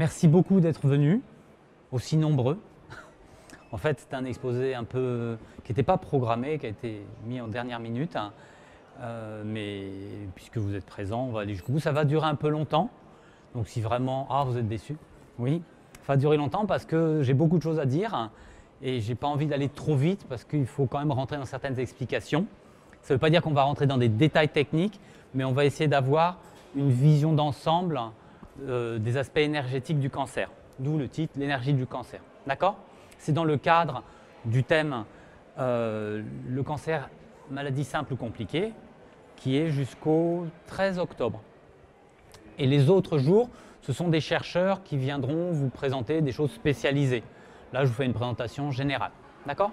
Merci beaucoup d'être venus, aussi nombreux. En fait, c'est un exposé un peu qui n'était pas programmé, qui a été mis en dernière minute. hein. Euh, mais puisque vous êtes présents, on va aller jusqu'au bout. Ça va durer un peu longtemps. Donc si vraiment, ah, vous êtes déçus, oui, ça va durer longtemps parce que j'ai beaucoup de choses à dire et j'ai pas envie d'aller trop vite parce qu'il faut quand même rentrer dans certaines explications. Ça ne veut pas dire qu'on va rentrer dans des détails techniques, mais on va essayer d'avoir une vision d'ensemble euh, des aspects énergétiques du cancer. D'où le titre, l'énergie du cancer. D'accord? C'est dans le cadre du thème euh, le cancer, maladie simple ou compliquée, qui est jusqu'au 13 octobre. Et les autres jours, ce sont des chercheurs qui viendront vous présenter des choses spécialisées. Là, je vous fais une présentation générale. D'accord?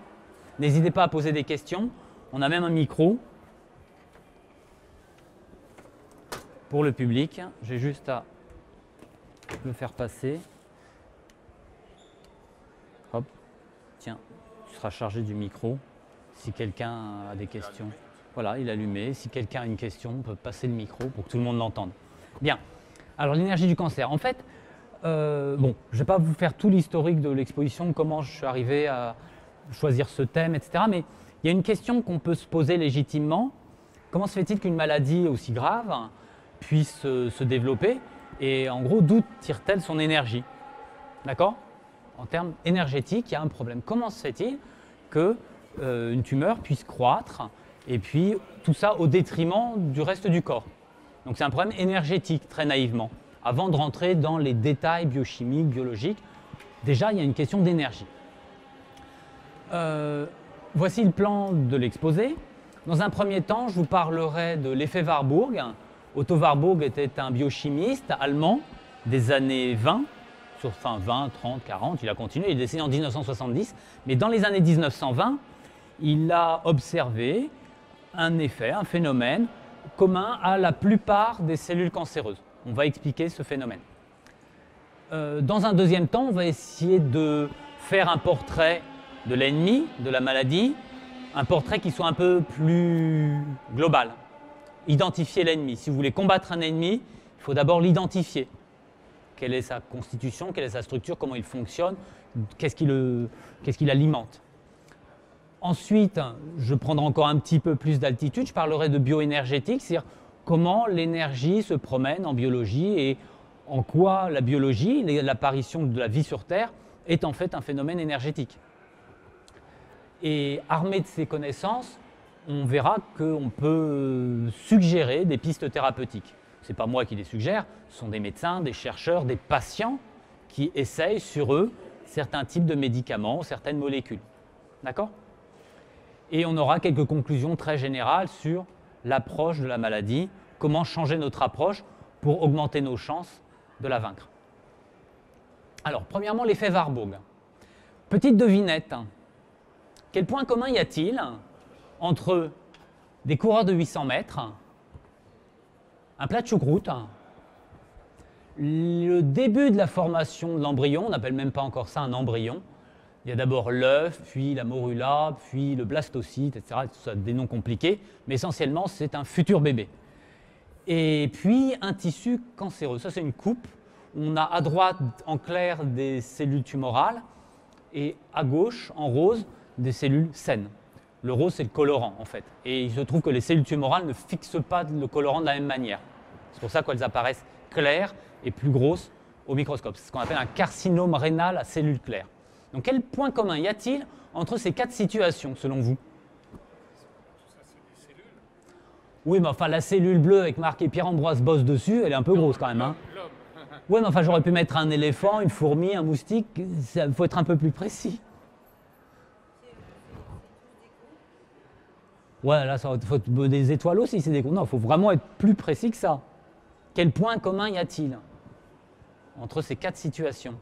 N'hésitez pas à poser des questions. On a même un micro pour le public. J'ai juste à le faire passer. Hop. Tiens, tu seras chargé du micro. Si quelqu'un a des questions. Voilà, il est allumé. Si quelqu'un a une question, on peut passer le micro pour que tout le monde l'entende. Bien. Alors, l'énergie du cancer. En fait, euh, bon, je ne vais pas vous faire tout l'historique de l'exposition, comment je suis arrivé à choisir ce thème, etc. Mais il y a une question qu'on peut se poser légitimement. Comment se fait-il qu'une maladie aussi grave puisse se développer? Et en gros, d'où tire-t-elle son énergie? D'accord? En termes énergétiques, il y a un problème. Comment se fait-il qu'une une tumeur puisse croître et puis tout ça au détriment du reste du corps? Donc c'est un problème énergétique, très naïvement. Avant de rentrer dans les détails biochimiques, biologiques, déjà il y a une question d'énergie. Euh, voici le plan de l'exposé. Dans un premier temps, je vous parlerai de l'effet Warburg. Otto Warburg était un biochimiste allemand des années 20, sur fin 20, 30, 40, il a continué, il est décédé en 1970, mais dans les années 1920, il a observé un effet, un phénomène commun à la plupart des cellules cancéreuses. On va expliquer ce phénomène. Euh, dans un deuxième temps, on va essayer de faire un portrait de l'ennemi, de la maladie, un portrait qui soit un peu plus global. Identifier l'ennemi. Si vous voulez combattre un ennemi, il faut d'abord l'identifier. Quelle est sa constitution, quelle est sa structure, comment il fonctionne, qu'est-ce qui, l'alimente. Ensuite, je prendrai encore un petit peu plus d'altitude, je parlerai de bioénergétique, c'est-à-dire comment l'énergie se promène en biologie et en quoi la biologie, l'apparition de la vie sur Terre, est en fait un phénomène énergétique. Et armé de ces connaissances, on verra qu'on peut suggérer des pistes thérapeutiques. Ce n'est pas moi qui les suggère, ce sont des médecins, des chercheurs, des patients qui essayent sur eux certains types de médicaments, certaines molécules. D'accord? Et on aura quelques conclusions très générales sur l'approche de la maladie, comment changer notre approche pour augmenter nos chances de la vaincre. Alors, premièrement, l'effet Warburg. Petite devinette. Quel point commun y a-t-il entre des coureurs de 800 mètres, un plat de choucroute, le début de la formation de l'embryon, on n'appelle même pas encore ça un embryon, il y a d'abord l'œuf, puis la morula, puis le blastocyte, etc. Ça des noms compliqués, mais essentiellement c'est un futur bébé. Et puis un tissu cancéreux. Ça c'est une coupe. On a à droite en clair des cellules tumorales et à gauche en rose des cellules saines. Le rose c'est le colorant en fait. Et il se trouve que les cellules tumorales ne fixent pas le colorant de la même manière. C'est pour ça qu'elles apparaissent claires et plus grosses au microscope. C'est ce qu'on appelle un carcinome rénal à cellules claires. Donc quel point commun y a-t-il entre ces quatre situations, selon vous? Oui, mais enfin, la cellule bleue avec marqué Pierre-Ambroise Bosse dessus, elle est un peu grosse quand même. Hein oui, mais enfin, j'aurais pu mettre un éléphant, une fourmi, un moustique. Il faut être un peu plus précis. Ouais, là, il faut des étoiles aussi, c'est des Non, il faut vraiment être plus précis que ça. Quel point commun y a-t-il entre ces quatre situations?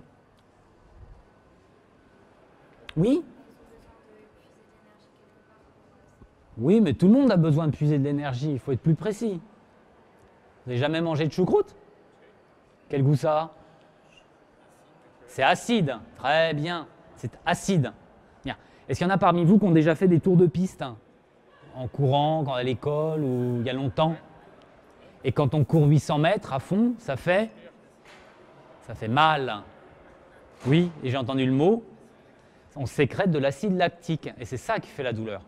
Oui? Oui, mais tout le monde a besoin de puiser de l'énergie, il faut être plus précis. Vous n'avez jamais mangé de choucroute? Quel goût ça C'est acide, très bien, c'est acide. Est-ce qu'il y en a parmi vous qui ont déjà fait des tours de piste? En courant, quand à l'école ou il y a longtemps Et quand on court 800 mètres à fond, ça fait Ça fait mal. Oui, et j'ai entendu le mot. On sécrète de l'acide lactique, et c'est ça qui fait la douleur.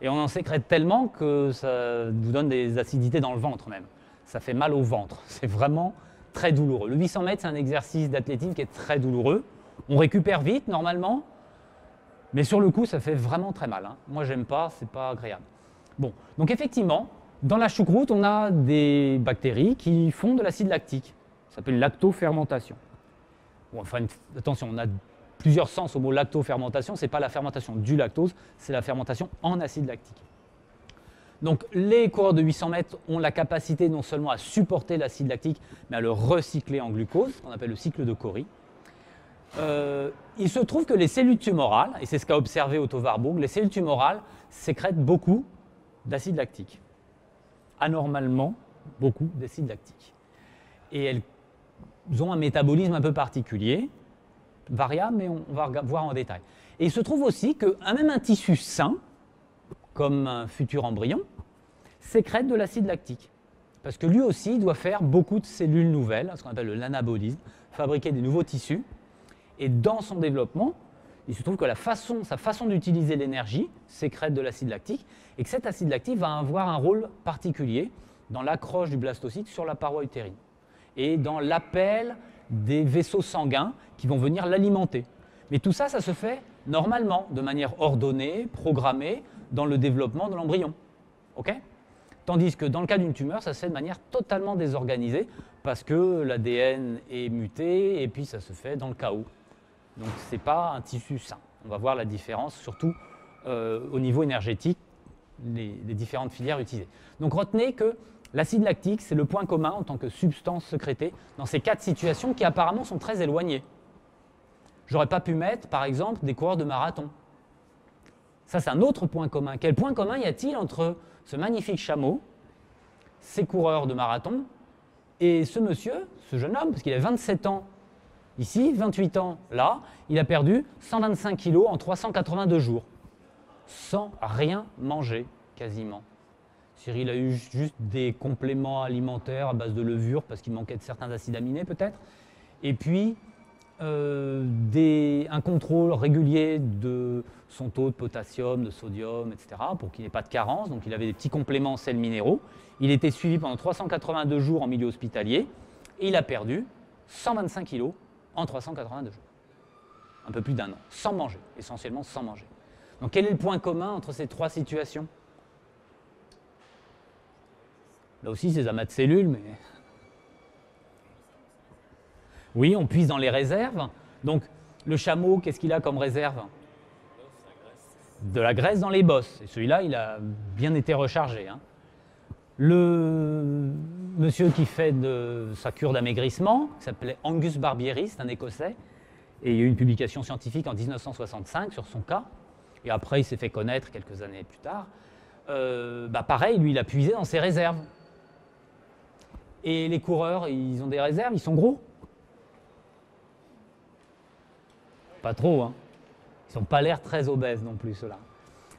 Et on en sécrète tellement que ça vous donne des acidités dans le ventre même. Ça fait mal au ventre. C'est vraiment très douloureux. Le 800 mètres, c'est un exercice d'athlétisme qui est très douloureux. On récupère vite normalement, mais sur le coup, ça fait vraiment très mal. Hein. Moi, j'aime pas, c'est pas agréable. Bon, donc effectivement, dans la choucroute, on a des bactéries qui font de l'acide lactique. Ça s'appelle lactofermentation. Enfin, attention, on a plusieurs sens au mot lactofermentation. Ce n'est pas la fermentation du lactose, c'est la fermentation en acide lactique. Donc les coureurs de 800 mètres ont la capacité non seulement à supporter l'acide lactique, mais à le recycler en glucose, qu'on appelle le cycle de Cori. Euh, il se trouve que les cellules tumorales, et c'est ce qu'a observé Otto Warburg, les cellules tumorales sécrètent beaucoup d'acide lactique. Anormalement, beaucoup d'acide lactique. Et elles ont un métabolisme un peu particulier, variable, mais on va voir en détail. Et il se trouve aussi qu'un même un tissu sain, comme un futur embryon, sécrète de l'acide lactique. Parce que lui aussi doit faire beaucoup de cellules nouvelles, ce qu'on appelle l'anabolisme, fabriquer des nouveaux tissus. Et dans son développement, il se trouve que sa façon d'utiliser l'énergie sécrète de l'acide lactique, et que cet acide lactique va avoir un rôle particulier dans l'accroche du blastocyte sur la paroi utérine, et dans l'appel des vaisseaux sanguins qui vont venir l'alimenter. Mais tout ça, ça se fait normalement, de manière ordonnée, programmée, dans le développement de l'embryon. Tandis que dans le cas d'une tumeur, ça se fait de manière totalement désorganisée, parce que l'ADN est muté, et puis ça se fait dans le chaos. Donc ce n'est pas un tissu sain. On va voir la différence, surtout euh, au niveau énergétique, les, différentes filières utilisées. Donc retenez que l'acide lactique, c'est le point commun en tant que substance sécrétée dans ces quatre situations qui apparemment sont très éloignées. J'aurais pas pu mettre, par exemple, des coureurs de marathon. Ça, c'est un autre point commun. Quel point commun y a-t-il entre ce magnifique chameau, ces coureurs de marathon, et ce monsieur, ce jeune homme, parce qu'il a 27 ans ici, 28 ans là, il a perdu 125 kilos en 382 jours, sans rien manger quasiment. Cyril a eu juste des compléments alimentaires à base de levure parce qu'il manquait de certains acides aminés peut-être. Et puis euh, un contrôle régulier de son taux de potassium, de sodium, etc., pour qu'il n'ait pas de carence. Donc il avait des petits compléments en sels minéraux. Il était suivi pendant 382 jours en milieu hospitalier et il a perdu 125 kilos en 382 jours. Un peu plus d'un an, sans manger, essentiellement sans manger. Donc quel est le point commun entre ces trois situations? Là aussi, c'est des amas de cellules, mais oui, on puise dans les réserves. Donc, le chameau, qu'est-ce qu'il a comme réserve? De la graisse dans les bosses. Et celui-là, il a bien été rechargé. Hein. Le monsieur qui fait de sa cure d'amaigrissement, qui s'appelait Angus Barbieri, c'est un Écossais, et il y a eu une publication scientifique en 1965 sur son cas, et après il s'est fait connaître quelques années plus tard. Euh, bah pareil, lui, il a puisé dans ses réserves. Et les coureurs, ils ont des réserves, ils sont gros. Pas trop, hein. Ils n'ont pas l'air très obèses non plus, ceux-là.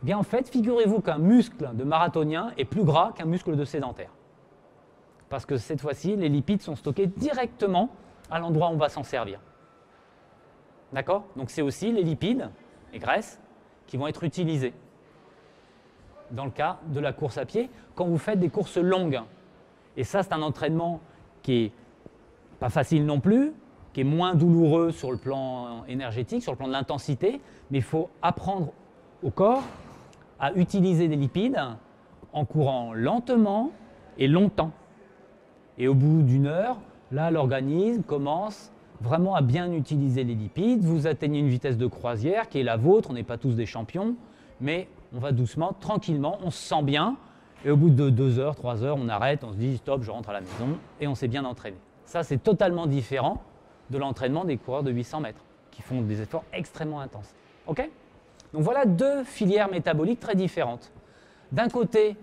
Bien en fait, figurez-vous qu'un muscle de marathonien est plus gras qu'un muscle de sédentaire. Parce que cette fois-ci, les lipides sont stockés directement à l'endroit où on va s'en servir. D'accord? Donc c'est aussi les lipides, les graisses, qui vont être utilisés dans le cas de la course à pied quand vous faites des courses longues. Et ça, c'est un entraînement qui est pas facile non plus, qui est moins douloureux sur le plan énergétique, sur le plan de l'intensité, mais il faut apprendre au corps à utiliser des lipides en courant lentement et longtemps. Et au bout d'une heure, là, l'organisme commence vraiment à bien utiliser les lipides. Vous atteignez une vitesse de croisière qui est la vôtre, on n'est pas tous des champions, mais on va doucement, tranquillement, on se sent bien. Et au bout de deux heures, trois heures, on arrête, on se dit stop, je rentre à la maison et on s'est bien entraîné. Ça, c'est totalement différent de l'entraînement des coureurs de 800 mètres, qui font des efforts extrêmement intenses. OK? Donc voilà deux filières métaboliques très différentes. D'un côté,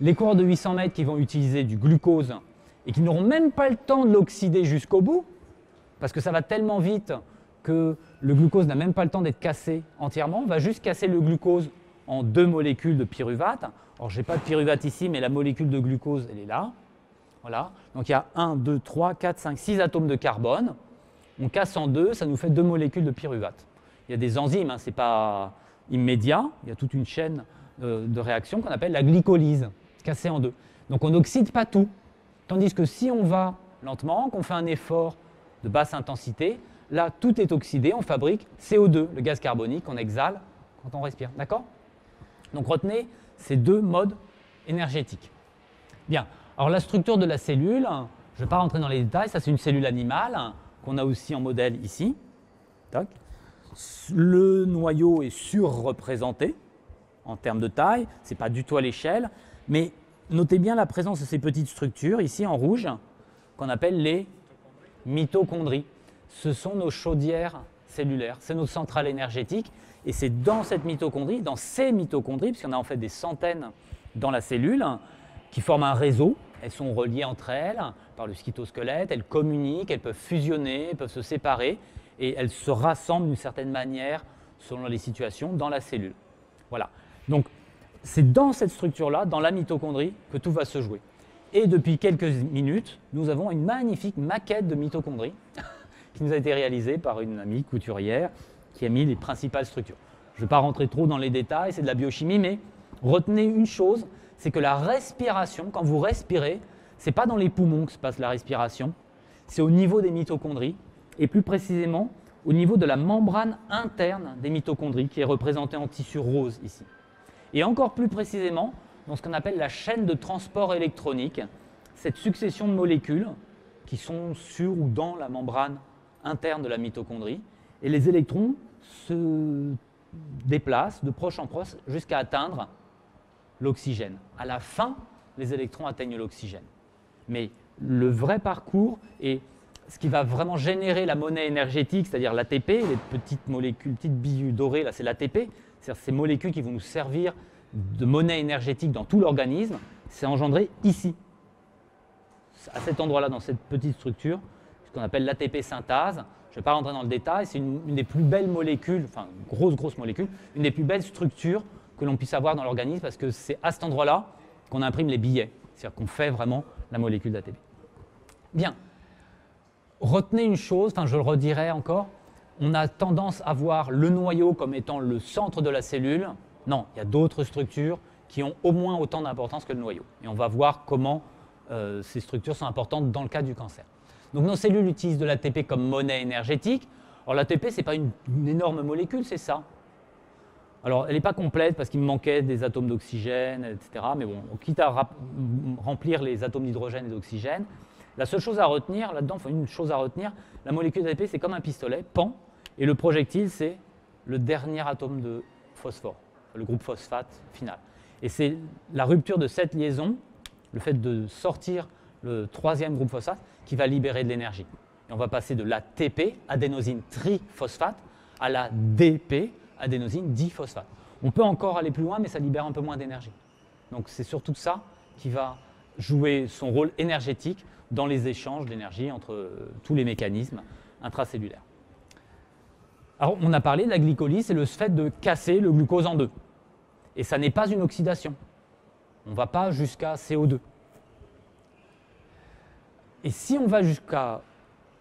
les coureurs de 800 mètres qui vont utiliser du glucose et qui n'auront même pas le temps de l'oxyder jusqu'au bout, parce que ça va tellement vite que le glucose n'a même pas le temps d'être cassé entièrement, on va juste casser le glucose en deux molécules de pyruvate. Alors, je n'ai pas de pyruvate ici, mais la molécule de glucose, elle est là. Voilà. Donc il y a 1, 2, 3, 4, 5, 6 atomes de carbone. on casse en deux, ça nous fait deux molécules de pyruvate. Il y a des enzymes, hein, ce n'est pas immédiat, il y a toute une chaîne euh, de réaction qu'on appelle la glycolyse, cassée en deux. Donc on n'oxyde pas tout. Tandis que si on va lentement, qu'on fait un effort de basse intensité, là tout est oxydé, on fabrique CO2, le gaz carbonique qu'on exhale quand on respire. D'accord? Donc retenez ces deux modes énergétiques. Bien, alors la structure de la cellule, je ne vais pas rentrer dans les détails, ça c'est une cellule animale qu'on a aussi en modèle ici. Le noyau est surreprésenté en termes de taille, ce n'est pas du tout à l'échelle, mais notez bien la présence de ces petites structures ici en rouge qu'on appelle les mitochondries. Ce sont nos chaudières cellulaires, c'est nos centrales énergétiques et c'est dans cette mitochondrie, dans ces mitochondries, en a en fait des centaines dans la cellule, qui forment un réseau. Elles sont reliées entre elles par le cytosquelette, elles communiquent, elles peuvent fusionner, elles peuvent se séparer et elles se rassemblent d'une certaine manière selon les situations dans la cellule. Voilà. Donc c'est dans cette structure-là, dans la mitochondrie, que tout va se jouer. Et depuis quelques minutes, nous avons une magnifique maquette de mitochondrie qui nous a été réalisée par une amie couturière qui a mis les principales structures. Je ne vais pas rentrer trop dans les détails, c'est de la biochimie, mais retenez une chose, c'est que la respiration, quand vous respirez, ce n'est pas dans les poumons que se passe la respiration, c'est au niveau des mitochondries, et plus précisément au niveau de la membrane interne des mitochondries, qui est représentée en tissu rose ici. Et encore plus précisément, dans ce qu'on appelle la chaîne de transport électronique, cette succession de molécules qui sont sur ou dans la membrane interne de la mitochondrie, et les électrons se déplacent de proche en proche jusqu'à atteindre l'oxygène. À la fin, les électrons atteignent l'oxygène. Mais le vrai parcours et ce qui va vraiment générer la monnaie énergétique, c'est-à-dire l'ATP, les petites molécules, petites billes dorées, là c'est l'ATP, c'est-à-dire ces molécules qui vont nous servir de monnaie énergétique dans tout l'organisme, c'est engendré ici, à cet endroit-là, dans cette petite structure, ce qu'on appelle l'ATP synthase. Je ne vais pas rentrer dans le détail, c'est une, une, des plus belles molécules, enfin grosse, grosse molécule, une des plus belles structures que l'on puisse avoir dans l'organisme parce que c'est à cet endroit-là qu'on imprime les billets. C'est-à-dire qu'on fait vraiment la molécule d'ATP. Bien. Retenez une chose, enfin je le redirai encore, on a tendance à voir le noyau comme étant le centre de la cellule. Non, il y a d'autres structures qui ont au moins autant d'importance que le noyau. Et on va voir comment euh, ces structures sont importantes dans le cas du cancer. Donc nos cellules utilisent de l'ATP comme monnaie énergétique. Alors l'ATP, ce n'est pas une, énorme molécule, c'est ça. Alors, elle n'est pas complète parce qu'il me manquait des atomes d'oxygène, etc. Mais bon, on quitte à remplir les atomes d'hydrogène et d'oxygène. La seule chose à retenir là-dedans, une chose à retenir, la molécule d'ATP, c'est comme un pistolet, pan, et le projectile, c'est le dernier atome de phosphore, le groupe phosphate final. Et c'est la rupture de cette liaison, le fait de sortir le troisième groupe phosphate, qui va libérer de l'énergie. Et on va passer de l'ATP, adénosine triphosphate, à la DP, adénosine diphosphate. On peut encore aller plus loin, mais ça libère un peu moins d'énergie. Donc c'est surtout ça qui va jouer son rôle énergétique dans les échanges d'énergie entre tous les mécanismes intracellulaires. Alors on a parlé de la glycolyse, c'est le fait de casser le glucose en deux. Et ça n'est pas une oxydation. On ne va pas jusqu'à CO2. Et si on va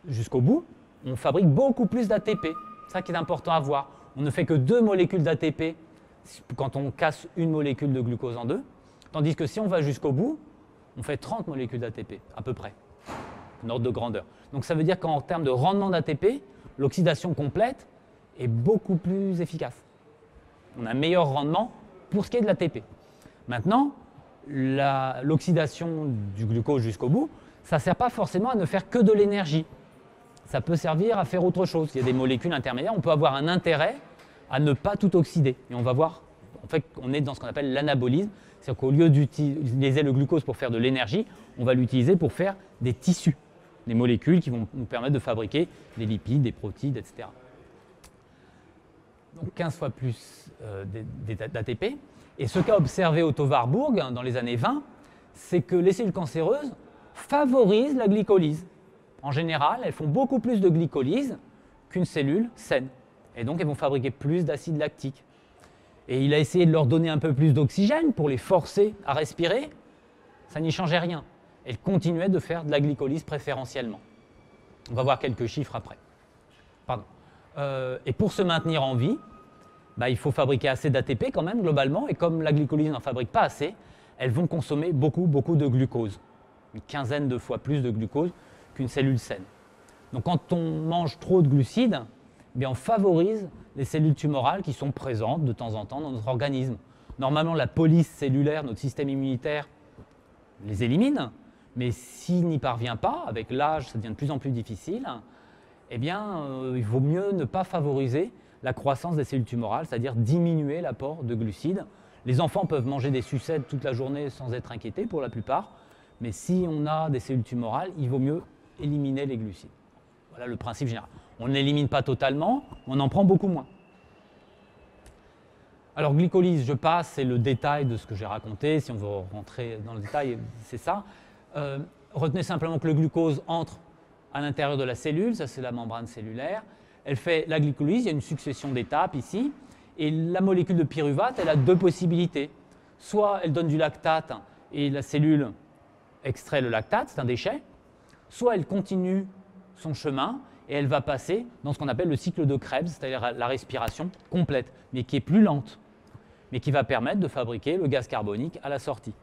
jusqu'au bout, on fabrique beaucoup plus d'ATP. C'est ça qui est important à voir on ne fait que deux molécules d'ATP quand on casse une molécule de glucose en deux, tandis que si on va jusqu'au bout, on fait 30 molécules d'ATP, à peu près, en ordre de grandeur. Donc ça veut dire qu'en termes de rendement d'ATP, l'oxydation complète est beaucoup plus efficace. On a un meilleur rendement pour ce qui est de l'ATP. Maintenant, l'oxydation du glucose jusqu'au bout, ça ne sert pas forcément à ne faire que de l'énergie. Ça peut servir à faire autre chose. Il y a des molécules intermédiaires, on peut avoir un intérêt à ne pas tout oxyder. Et on va voir, en fait, on est dans ce qu'on appelle l'anabolisme, c'est-à-dire qu'au lieu d'utiliser le glucose pour faire de l'énergie, on va l'utiliser pour faire des tissus, des molécules qui vont nous permettre de fabriquer des lipides, des protides, etc. Donc 15 fois plus euh, d'ATP. Et ce qu'a observé Otto Warburg hein, dans les années 20, c'est que les cellules cancéreuses favorisent la glycolyse. En général, elles font beaucoup plus de glycolyse qu'une cellule saine. Et donc, elles vont fabriquer plus d'acide lactique. Et il a essayé de leur donner un peu plus d'oxygène pour les forcer à respirer. Ça n'y changeait rien. Elles continuaient de faire de la glycolyse préférentiellement. On va voir quelques chiffres après. Pardon. Euh, et pour se maintenir en vie, bah, il faut fabriquer assez d'ATP quand même globalement, et comme la glycolyse n'en fabrique pas assez, elles vont consommer beaucoup, beaucoup de glucose, une quinzaine de fois plus de glucose qu'une cellule saine. Donc quand on mange trop de glucides, eh on favorise les cellules tumorales qui sont présentes de temps en temps dans notre organisme. Normalement, la police cellulaire, notre système immunitaire, les élimine, mais s'il n'y parvient pas, avec l'âge, ça devient de plus en plus difficile, eh bien, euh, il vaut mieux ne pas favoriser la croissance des cellules tumorales, c'est-à-dire diminuer l'apport de glucides. Les enfants peuvent manger des sucettes toute la journée sans être inquiétés pour la plupart, mais si on a des cellules tumorales, il vaut mieux éliminer les glucides. Voilà le principe général. On n'élimine pas totalement, on en prend beaucoup moins. Alors glycolyse, je passe, c'est le détail de ce que j'ai raconté. Si on veut rentrer dans le détail, c'est ça. Euh, retenez simplement que le glucose entre à l'intérieur de la cellule, ça c'est la membrane cellulaire. Elle fait la glycolyse, il y a une succession d'étapes ici. Et la molécule de pyruvate, elle a deux possibilités. Soit elle donne du lactate et la cellule extrait le lactate, c'est un déchet. Soit elle continue son chemin et elle va passer dans ce qu'on appelle le cycle de Krebs, c'est-à-dire la respiration complète, mais qui est plus lente, mais qui va permettre de fabriquer le gaz carbonique à la sortie,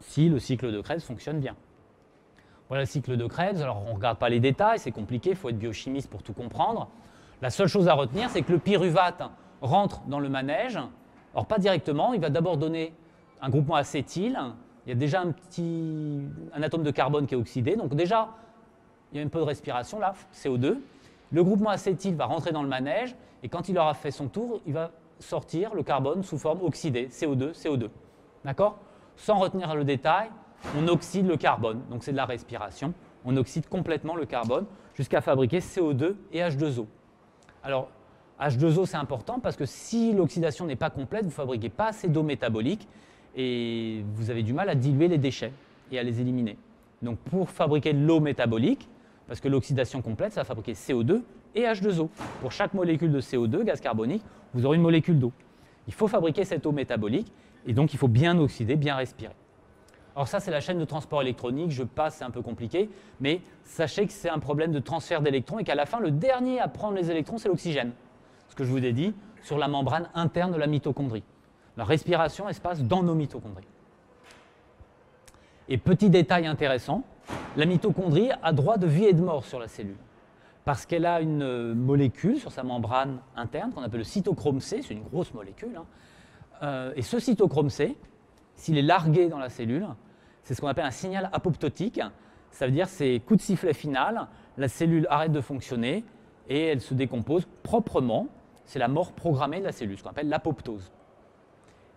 si le cycle de Krebs fonctionne bien. Voilà le cycle de Krebs, alors on ne regarde pas les détails, c'est compliqué, il faut être biochimiste pour tout comprendre. La seule chose à retenir, c'est que le pyruvate rentre dans le manège, alors pas directement, il va d'abord donner un groupement acétyl, il y a déjà un petit un atome de carbone qui est oxydé, donc déjà il y a un peu de respiration là, CO2. Le groupement acétyl va rentrer dans le manège et quand il aura fait son tour, il va sortir le carbone sous forme oxydée, CO2, CO2. D'accord? Sans retenir le détail, on oxyde le carbone, donc c'est de la respiration. On oxyde complètement le carbone jusqu'à fabriquer CO2 et H2O. Alors, H2O, c'est important parce que si l'oxydation n'est pas complète, vous ne fabriquez pas assez d'eau métabolique et vous avez du mal à diluer les déchets et à les éliminer. Donc, pour fabriquer de l'eau métabolique, parce que l'oxydation complète, ça va fabriquer CO2 et H2O. Pour chaque molécule de CO2, gaz carbonique, vous aurez une molécule d'eau. Il faut fabriquer cette eau métabolique et donc il faut bien oxyder, bien respirer. Alors ça, c'est la chaîne de transport électronique, je passe, c'est un peu compliqué, mais sachez que c'est un problème de transfert d'électrons et qu'à la fin, le dernier à prendre les électrons, c'est l'oxygène. Ce que je vous ai dit sur la membrane interne de la mitochondrie. La respiration, elle se passe dans nos mitochondries. Et petit détail intéressant, la mitochondrie a droit de vie et de mort sur la cellule. Parce qu'elle a une molécule sur sa membrane interne qu'on appelle le cytochrome C, c'est une grosse molécule. Hein. Euh, et ce cytochrome C, s'il est largué dans la cellule, c'est ce qu'on appelle un signal apoptotique. Ça veut dire c'est coup de sifflet final, la cellule arrête de fonctionner et elle se décompose proprement. C'est la mort programmée de la cellule, ce qu'on appelle l'apoptose.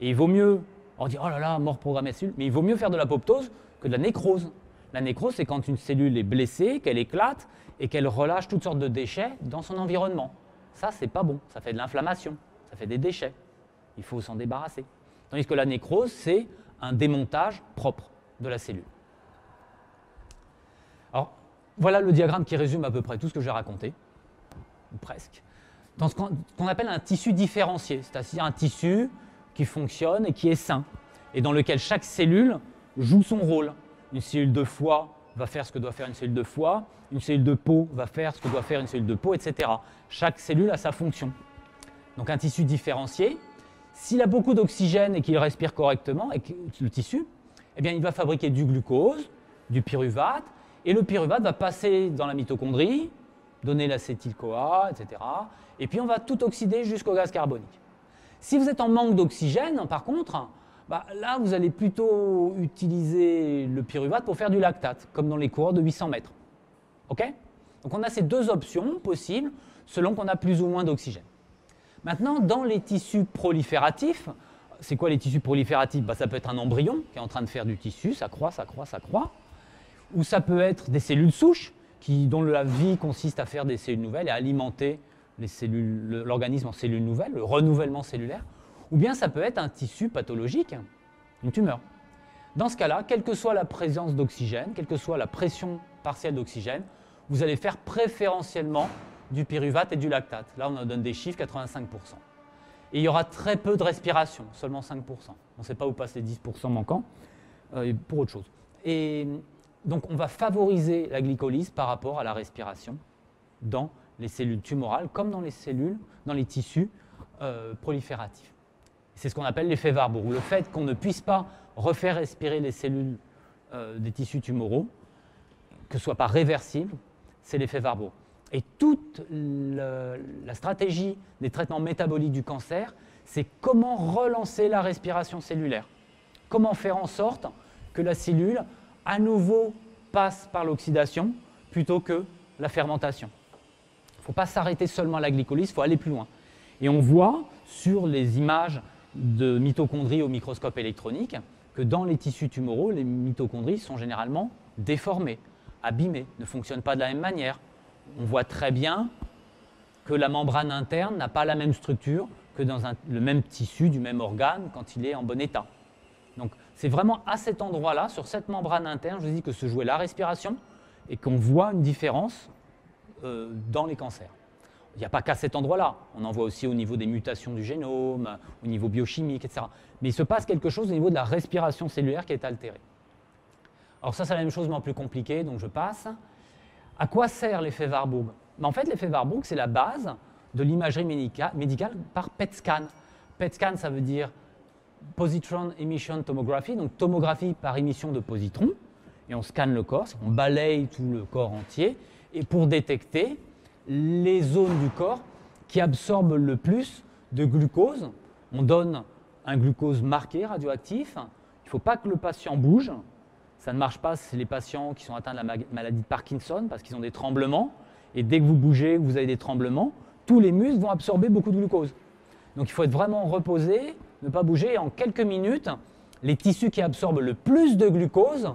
Et il vaut mieux, on dit oh là là, mort programmée la cellule, mais il vaut mieux faire de l'apoptose que de la nécrose. La nécrose, c'est quand une cellule est blessée, qu'elle éclate et qu'elle relâche toutes sortes de déchets dans son environnement. Ça, c'est pas bon. Ça fait de l'inflammation. Ça fait des déchets. Il faut s'en débarrasser. Tandis que la nécrose, c'est un démontage propre de la cellule. Alors, voilà le diagramme qui résume à peu près tout ce que j'ai raconté, ou presque, dans ce qu'on appelle un tissu différencié, c'est-à-dire un tissu qui fonctionne et qui est sain, et dans lequel chaque cellule joue son rôle. Une cellule de foie va faire ce que doit faire une cellule de foie, une cellule de peau va faire ce que doit faire une cellule de peau, etc. Chaque cellule a sa fonction. Donc un tissu différencié, s'il a beaucoup d'oxygène et qu'il respire correctement, et le tissu, eh bien, il va fabriquer du glucose, du pyruvate, et le pyruvate va passer dans la mitochondrie, donner l'acétyl-CoA, etc. Et puis on va tout oxyder jusqu'au gaz carbonique. Si vous êtes en manque d'oxygène, par contre, bah, là, vous allez plutôt utiliser le pyruvate pour faire du lactate, comme dans les coureurs de 800 mètres. OK? Donc on a ces deux options possibles selon qu'on a plus ou moins d'oxygène. Maintenant, dans les tissus prolifératifs, c'est quoi les tissus prolifératifs bah, Ça peut être un embryon qui est en train de faire du tissu, ça croît, ça croît, ça croît. Ou ça peut être des cellules souches qui, dont la vie consiste à faire des cellules nouvelles et à alimenter l'organisme en cellules nouvelles, le renouvellement cellulaire. Ou bien ça peut être un tissu pathologique, une tumeur. Dans ce cas-là, quelle que soit la présence d'oxygène, quelle que soit la pression partielle d'oxygène, vous allez faire préférentiellement du pyruvate et du lactate. Là, on donne des chiffres, 85%. Et il y aura très peu de respiration, seulement 5%. On ne sait pas où passent les 10% manquants, euh, pour autre chose. Et donc, on va favoriser la glycolyse par rapport à la respiration dans les cellules tumorales comme dans les cellules, dans les tissus euh, prolifératifs. C'est ce qu'on appelle l'effet Warburg, le fait qu'on ne puisse pas refaire respirer les cellules euh, des tissus tumoraux, que ce soit pas réversible, c'est l'effet Warburg. Et toute la stratégie des traitements métaboliques du cancer, c'est comment relancer la respiration cellulaire. Comment faire en sorte que la cellule, à nouveau, passe par l'oxydation plutôt que la fermentation. Il ne faut pas s'arrêter seulement à la glycolyse, il faut aller plus loin. Et on voit sur les images de mitochondries au microscope électronique que dans les tissus tumoraux, les mitochondries sont généralement déformées, abîmées, ne fonctionnent pas de la même manière. On voit très bien que la membrane interne n'a pas la même structure que dans le même tissu du même organe quand il est en bon état. Donc c'est vraiment à cet endroit-là, sur cette membrane interne, je vous dis que se jouait la respiration et qu'on voit une différence euh, dans les cancers. Il n'y a pas qu'à cet endroit-là, on en voit aussi au niveau des mutations du génome, au niveau biochimique, etc. Mais il se passe quelque chose au niveau de la respiration cellulaire qui est altérée. Alors ça, c'est la même chose, mais en plus compliqué, donc je passe. À quoi sert l'effet Warburg? En fait, l'effet Warburg, c'est la base de l'imagerie médicale par PET scan. PET scan, ça veut dire Positron Emission Tomography, donc tomographie par émission de positrons, et on scanne le corps, on balaye tout le corps entier, et pour détecter les zones du corps qui absorbent le plus de glucose, on donne un glucose marqué radioactif, il ne faut pas que le patient bouge, ça ne marche pas, c'est les patients qui sont atteints de la maladie de Parkinson parce qu'ils ont des tremblements, et dès que vous bougez, vous avez des tremblements, tous les muscles vont absorber beaucoup de glucose. Donc il faut être vraiment reposé, ne pas bouger. Et en quelques minutes, les tissus qui absorbent le plus de glucose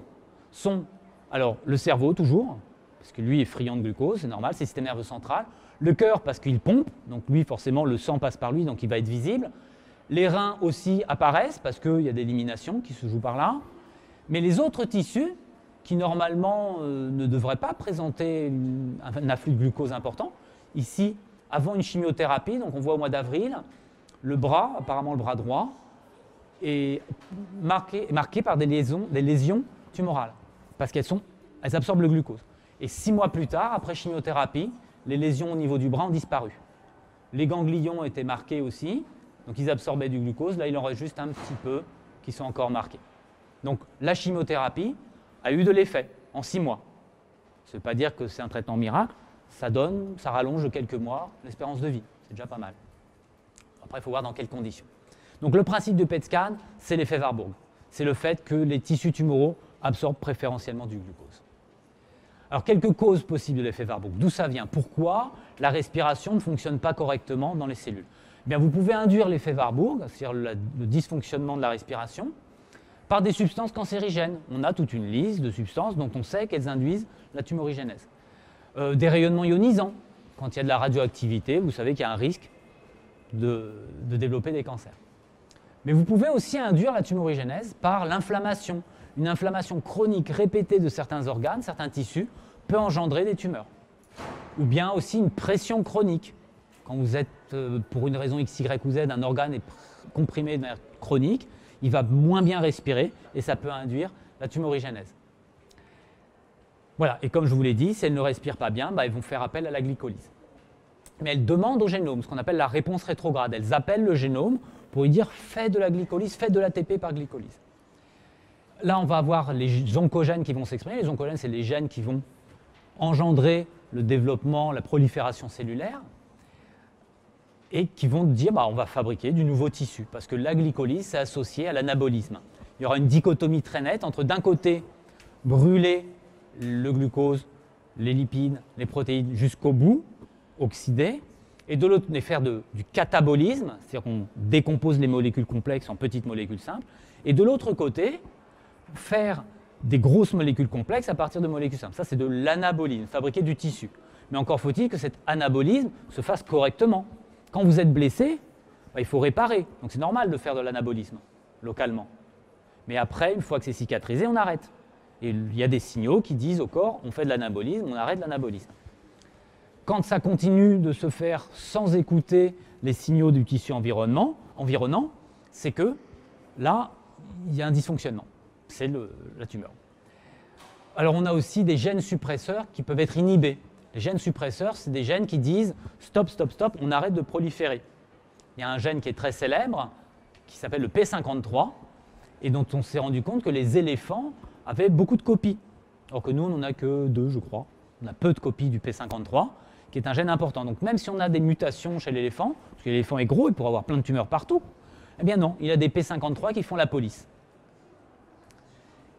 sont alors le cerveau toujours, parce que lui est friand de glucose, c'est normal, c'est le système nerveux central. Le cœur parce qu'il pompe, donc lui forcément le sang passe par lui, donc il va être visible. Les reins aussi apparaissent parce qu'il y a des éliminations qui se jouent par là. Mais les autres tissus, qui normalement euh, ne devraient pas présenter un afflux de glucose important, ici avant une chimiothérapie, donc on voit au mois d'avril, le bras, apparemment le bras droit, est marqué, par des lésions, des lésions tumorales, parce qu'elles elles absorbent le glucose. Et six mois plus tard, après chimiothérapie, les lésions au niveau du bras ont disparu. Les ganglions étaient marqués aussi, donc ils absorbaient du glucose. Là, il en reste juste un petit peu qui sont encore marqués. Donc la chimiothérapie a eu de l'effet en six mois. Ça ne veut pas dire que c'est un traitement miracle, ça donne, ça rallonge de quelques mois l'espérance de vie. C'est déjà pas mal. Après, il faut voir dans quelles conditions. Donc le principe du PET scan, c'est l'effet Warburg. C'est le fait que les tissus tumoraux absorbent préférentiellement du glucose. Alors quelques causes possibles de l'effet Warburg. D'où ça vient? Pourquoi la respiration ne fonctionne pas correctement dans les cellules? Eh bien, Vous pouvez induire l'effet Warburg, c'est-à-dire le dysfonctionnement de la respiration, par des substances cancérigènes. On a toute une liste de substances dont on sait qu'elles induisent la tumorigénèse. Euh, des rayonnements ionisants. Quand il y a de la radioactivité, vous savez qu'il y a un risque de, développer des cancers. Mais vous pouvez aussi induire la tumorigénèse par l'inflammation. Une inflammation chronique répétée de certains organes, certains tissus, peut engendrer des tumeurs. Ou bien aussi une pression chronique. Quand vous êtes, euh, pour une raison X, Y ou Z, un organe est comprimé de manière chronique, il va moins bien respirer et ça peut induire la tumorigénèse. Voilà, et comme je vous l'ai dit, si elles ne respirent pas bien, bah, elles vont faire appel à la glycolyse. Mais elles demandent au génome ce qu'on appelle la réponse rétrograde. Elles appellent le génome pour lui dire fais de la glycolyse, fais de l'ATP par glycolyse. Là, on va avoir les oncogènes qui vont s'exprimer. Les oncogènes, c'est les gènes qui vont engendrer le développement, la prolifération cellulaire, et qui vont dire bah, on va fabriquer du nouveau tissu, parce que la glycolyse, c'est associé à l'anabolisme. Il y aura une dichotomie très nette entre d'un côté brûler le glucose, les lipides, les protéines jusqu'au bout, oxydés, et de l'autre, faire du catabolisme, c'est-à-dire qu'on décompose les molécules complexes en petites molécules simples, et de l'autre côté, faire des grosses molécules complexes à partir de molécules simples. Ça, c'est de l'anabolisme, fabriquer du tissu. Mais encore faut-il que cet anabolisme se fasse correctement. Quand vous êtes blessé, bah, il faut réparer. Donc c'est normal de faire de l'anabolisme localement. Mais après, une fois que c'est cicatrisé, on arrête. Et il y a des signaux qui disent au corps, on fait de l'anabolisme, on arrête l'anabolisme. Quand ça continue de se faire sans écouter les signaux du tissu environnant, c'est que là, il y a un dysfonctionnement. C'est la tumeur. Alors on a aussi des gènes suppresseurs qui peuvent être inhibés. Les gènes suppresseurs, c'est des gènes qui disent stop, stop, stop, on arrête de proliférer. Il y a un gène qui est très célèbre, qui s'appelle le P53, et dont on s'est rendu compte que les éléphants avaient beaucoup de copies. Alors que nous, on n'en a que deux, je crois. On a peu de copies du P53, qui est un gène important. Donc même si on a des mutations chez l'éléphant, parce que l'éléphant est gros, il pourrait avoir plein de tumeurs partout, eh bien non, il a des P53 qui font la police.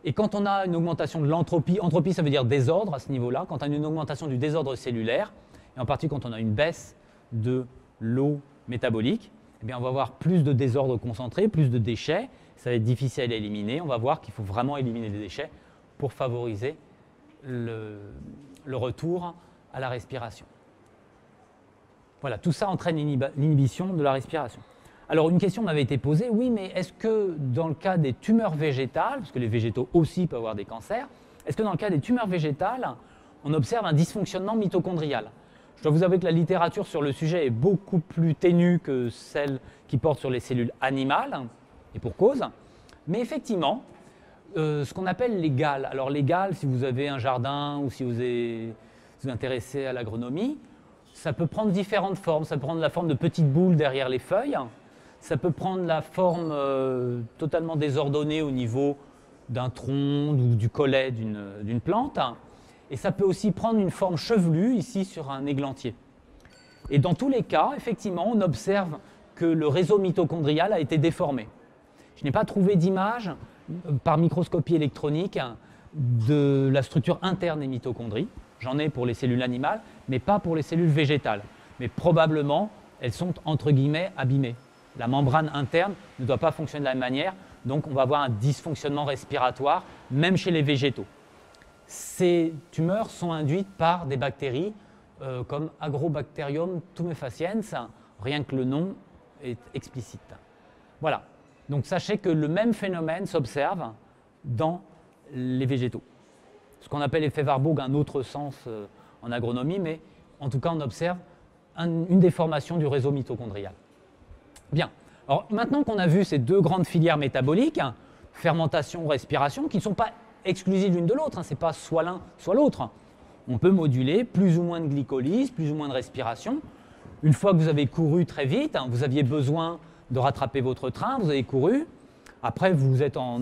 Et quand on a une augmentation de l'entropie, entropie ça veut dire désordre à ce niveau-là, quand on a une augmentation du désordre cellulaire, et en particulier quand on a une baisse de l'eau métabolique, eh bien on va avoir plus de désordre concentré, plus de déchets, ça va être difficile à éliminer, on va voir qu'il faut vraiment éliminer les déchets pour favoriser le, le retour à la respiration. Voilà, tout ça entraîne l'inhibition de la respiration. Alors une question m'avait été posée, oui, mais est-ce que dans le cas des tumeurs végétales, parce que les végétaux aussi peuvent avoir des cancers, est-ce que dans le cas des tumeurs végétales, on observe un dysfonctionnement mitochondrial? Je dois vous avouer que la littérature sur le sujet est beaucoup plus ténue que celle qui porte sur les cellules animales, et pour cause. Mais effectivement, euh, ce qu'on appelle les GAL, alors les GAL, si vous avez un jardin ou si vous êtes, vous intéressez à l'agronomie, ça peut prendre différentes formes. Ça peut prendre la forme de petites boules derrière les feuilles, ça peut prendre la forme euh, totalement désordonnée au niveau d'un tronc ou du collet d'une plante. Et ça peut aussi prendre une forme chevelue ici sur un églantier. Et dans tous les cas, effectivement, on observe que le réseau mitochondrial a été déformé. Je n'ai pas trouvé d'image euh, par microscopie électronique de la structure interne des mitochondries. J'en ai pour les cellules animales, mais pas pour les cellules végétales. Mais probablement, elles sont entre guillemets abîmées. La membrane interne ne doit pas fonctionner de la même manière, donc on va avoir un dysfonctionnement respiratoire, même chez les végétaux. Ces tumeurs sont induites par des bactéries euh, comme Agrobacterium tumefaciens, rien que le nom est explicite. Voilà. Donc sachez que le même phénomène s'observe dans les végétaux. Ce qu'on appelle effet Warburg, un autre sens euh, en agronomie, mais en tout cas on observe une déformation du réseau mitochondrial. Bien. Alors maintenant qu'on a vu ces deux grandes filières métaboliques, fermentation, respiration, qui ne sont pas exclusives l'une de l'autre, hein, ce n'est pas soit l'un, soit l'autre. On peut moduler plus ou moins de glycolyse, plus ou moins de respiration. Une fois que vous avez couru très vite, hein, vous aviez besoin de rattraper votre train, vous avez couru. Après, vous êtes en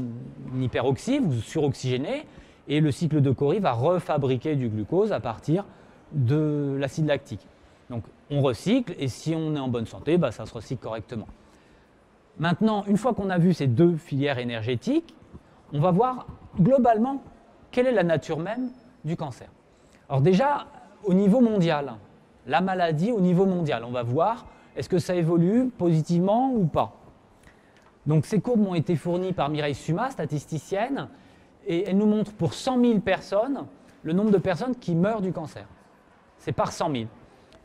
hyperoxy, vous suroxygénez, et le cycle de Cori va refabriquer du glucose à partir de l'acide lactique. On recycle et si on est en bonne santé, bah, ça se recycle correctement. Maintenant, une fois qu'on a vu ces deux filières énergétiques, on va voir globalement quelle est la nature même du cancer. Alors déjà, au niveau mondial, la maladie au niveau mondial, on va voir est-ce que ça évolue positivement ou pas. Donc ces courbes ont été fournies par Mireille Suma, statisticienne, et elle nous montre pour 100 000 personnes le nombre de personnes qui meurent du cancer. C'est par 100 000.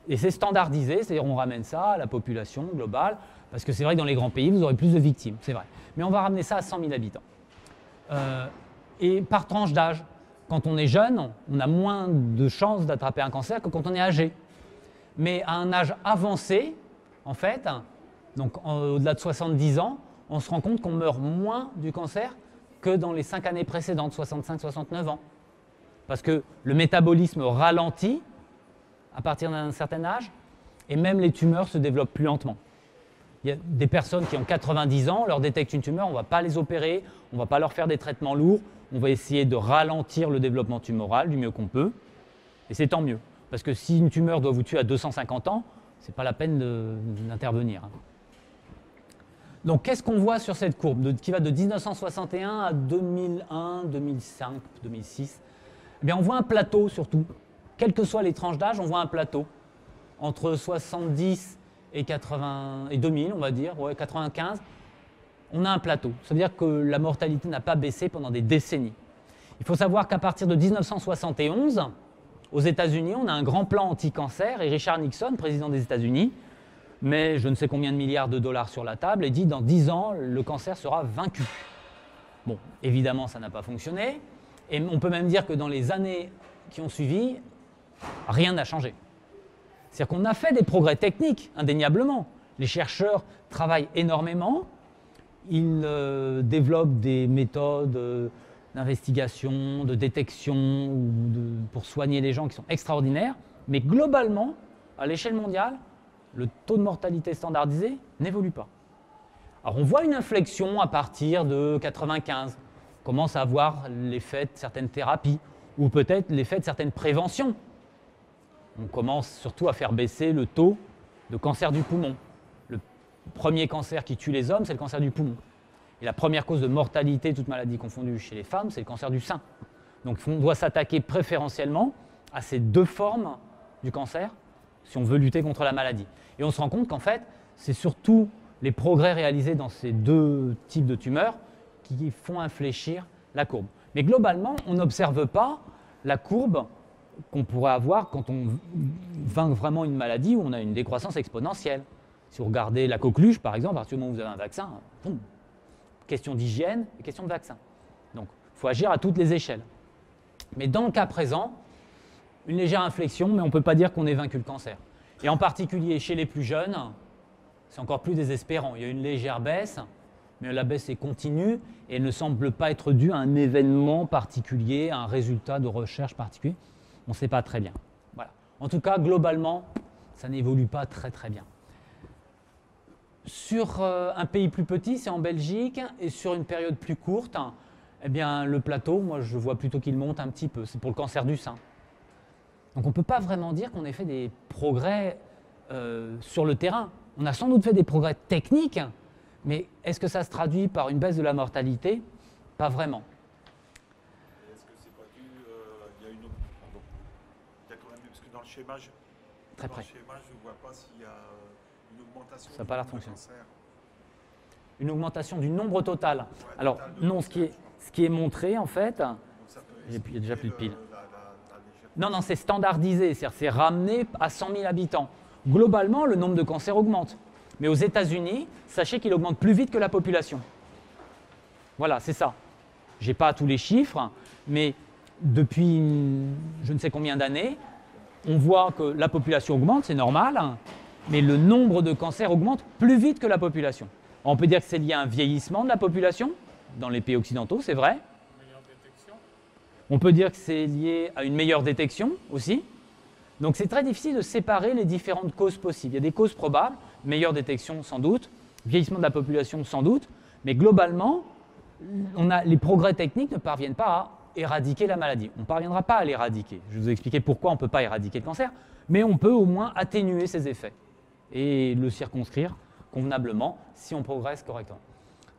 Et c'est standardisé, c'est-à-dire on ramène ça à la population globale, parce que c'est vrai que dans les grands pays, vous aurez plus de victimes, c'est vrai. Mais on va ramener ça à 100 000 habitants. Euh, et par tranche d'âge, quand on est jeune, on a moins de chances d'attraper un cancer que quand on est âgé. Mais à un âge avancé, en fait, donc au-delà de 70 ans, on se rend compte qu'on meurt moins du cancer que dans les 5 années précédentes, 65-69 ans. Parce que le métabolisme ralentit, à partir d'un certain âge, et même les tumeurs se développent plus lentement. Il y a des personnes qui ont 90 ans, on leur détecte une tumeur, on ne va pas les opérer, on ne va pas leur faire des traitements lourds, on va essayer de ralentir le développement tumoral du mieux qu'on peut, et c'est tant mieux. Parce que si une tumeur doit vous tuer à 250 ans, ce n'est pas la peine d'intervenir. Hein. Donc qu'est-ce qu'on voit sur cette courbe qui va de 1961 à 2001, 2005, 2006 eh bien, On voit un plateau surtout quelles que soient les tranches d'âge, on voit un plateau. Entre 70 et, 80, et 2000, on va dire, ouais, 95, on a un plateau. Ça veut dire que la mortalité n'a pas baissé pendant des décennies. Il faut savoir qu'à partir de 1971, aux États-Unis, on a un grand plan anti-cancer et Richard Nixon, président des États-Unis, met je ne sais combien de milliards de dollars sur la table et dit dans 10 ans, le cancer sera vaincu. Bon, évidemment, ça n'a pas fonctionné. Et on peut même dire que dans les années qui ont suivi, rien n'a changé. C'est-à-dire qu'on a fait des progrès techniques, indéniablement. Les chercheurs travaillent énormément, ils euh, développent des méthodes euh, d'investigation, de détection ou pour soigner les gens qui sont extraordinaires, Mais globalement, à l'échelle mondiale, le taux de mortalité standardisé n'évolue pas. Alors on voit une inflexion à partir de 95. On commence à voir l'effet de certaines thérapies ou peut-être l'effet de certaines préventions. On commence surtout à faire baisser le taux de cancer du poumon. Le premier cancer qui tue les hommes, c'est le cancer du poumon. Et la première cause de mortalité, toute maladie confondue chez les femmes, c'est le cancer du sein. Donc on doit s'attaquer préférentiellement à ces deux formes du cancer si on veut lutter contre la maladie. Et on se rend compte qu'en fait, c'est surtout les progrès réalisés dans ces deux types de tumeurs qui font infléchir la courbe. Mais globalement, on n'observe pas la courbe qu'on pourrait avoir quand on vainc vraiment une maladie où on a une décroissance exponentielle. Si vous regardez la coqueluche, par exemple, à partir du moment où vous avez un vaccin, question d'hygiène et question de vaccin. Donc, il faut agir à toutes les échelles. Mais dans le cas présent, une légère inflexion, mais on ne peut pas dire qu'on ait vaincu le cancer. Et en particulier chez les plus jeunes, c'est encore plus désespérant. Il y a une légère baisse, mais la baisse est continue et ne semble pas être due à un événement particulier, à un résultat de recherche particulier. On ne sait pas très bien. En tout cas, globalement, ça n'évolue pas très très bien. Sur euh, un pays plus petit, c'est en Belgique, et sur une période plus courte, eh bien, le plateau, moi je vois plutôt qu'il monte un petit peu. C'est pour le cancer du sein. Donc on ne peut pas vraiment dire qu'on ait fait des progrès euh, sur le terrain. On a sans doute fait des progrès techniques, mais est-ce que ça se traduit par une baisse de la mortalité? Pas vraiment. Est-ce que c'est pas dû, euh, il y a une pardon, il y a quand même, parce que dans le schéma, je, Très dans près. le schéma, je ne vois pas s'il y a une augmentation. Ça du pas l'air de nombre de. Une augmentation du nombre total. Ouais, Alors total non, ce qui est, ce qui montré en fait, Il y a- déjà plus de piles. le- la- la- la légère- non, non, c'est standardisé, c'est ramené à 100 000 habitants. Globalement, le nombre de cancers augmente. Mais aux États-Unis, sachez qu'il augmente plus vite que la population. Voilà, c'est ça. Je n'ai pas tous les chiffres, mais depuis je ne sais combien d'années, on voit que la population augmente, c'est normal, mais le nombre de cancers augmente plus vite que la population. On peut dire que c'est lié à un vieillissement de la population, dans les pays occidentaux, c'est vrai. On peut dire que c'est lié à une meilleure détection aussi. Donc c'est très difficile de séparer les différentes causes possibles. Il y a des causes probables, meilleure détection sans doute, vieillissement de la population sans doute, mais globalement, les progrès techniques ne parviennent pas à éradiquer la maladie. On ne parviendra pas à l'éradiquer. Je vous expliquer pourquoi on ne peut pas éradiquer le cancer, mais on peut au moins atténuer ses effets et le circonscrire convenablement si on progresse correctement.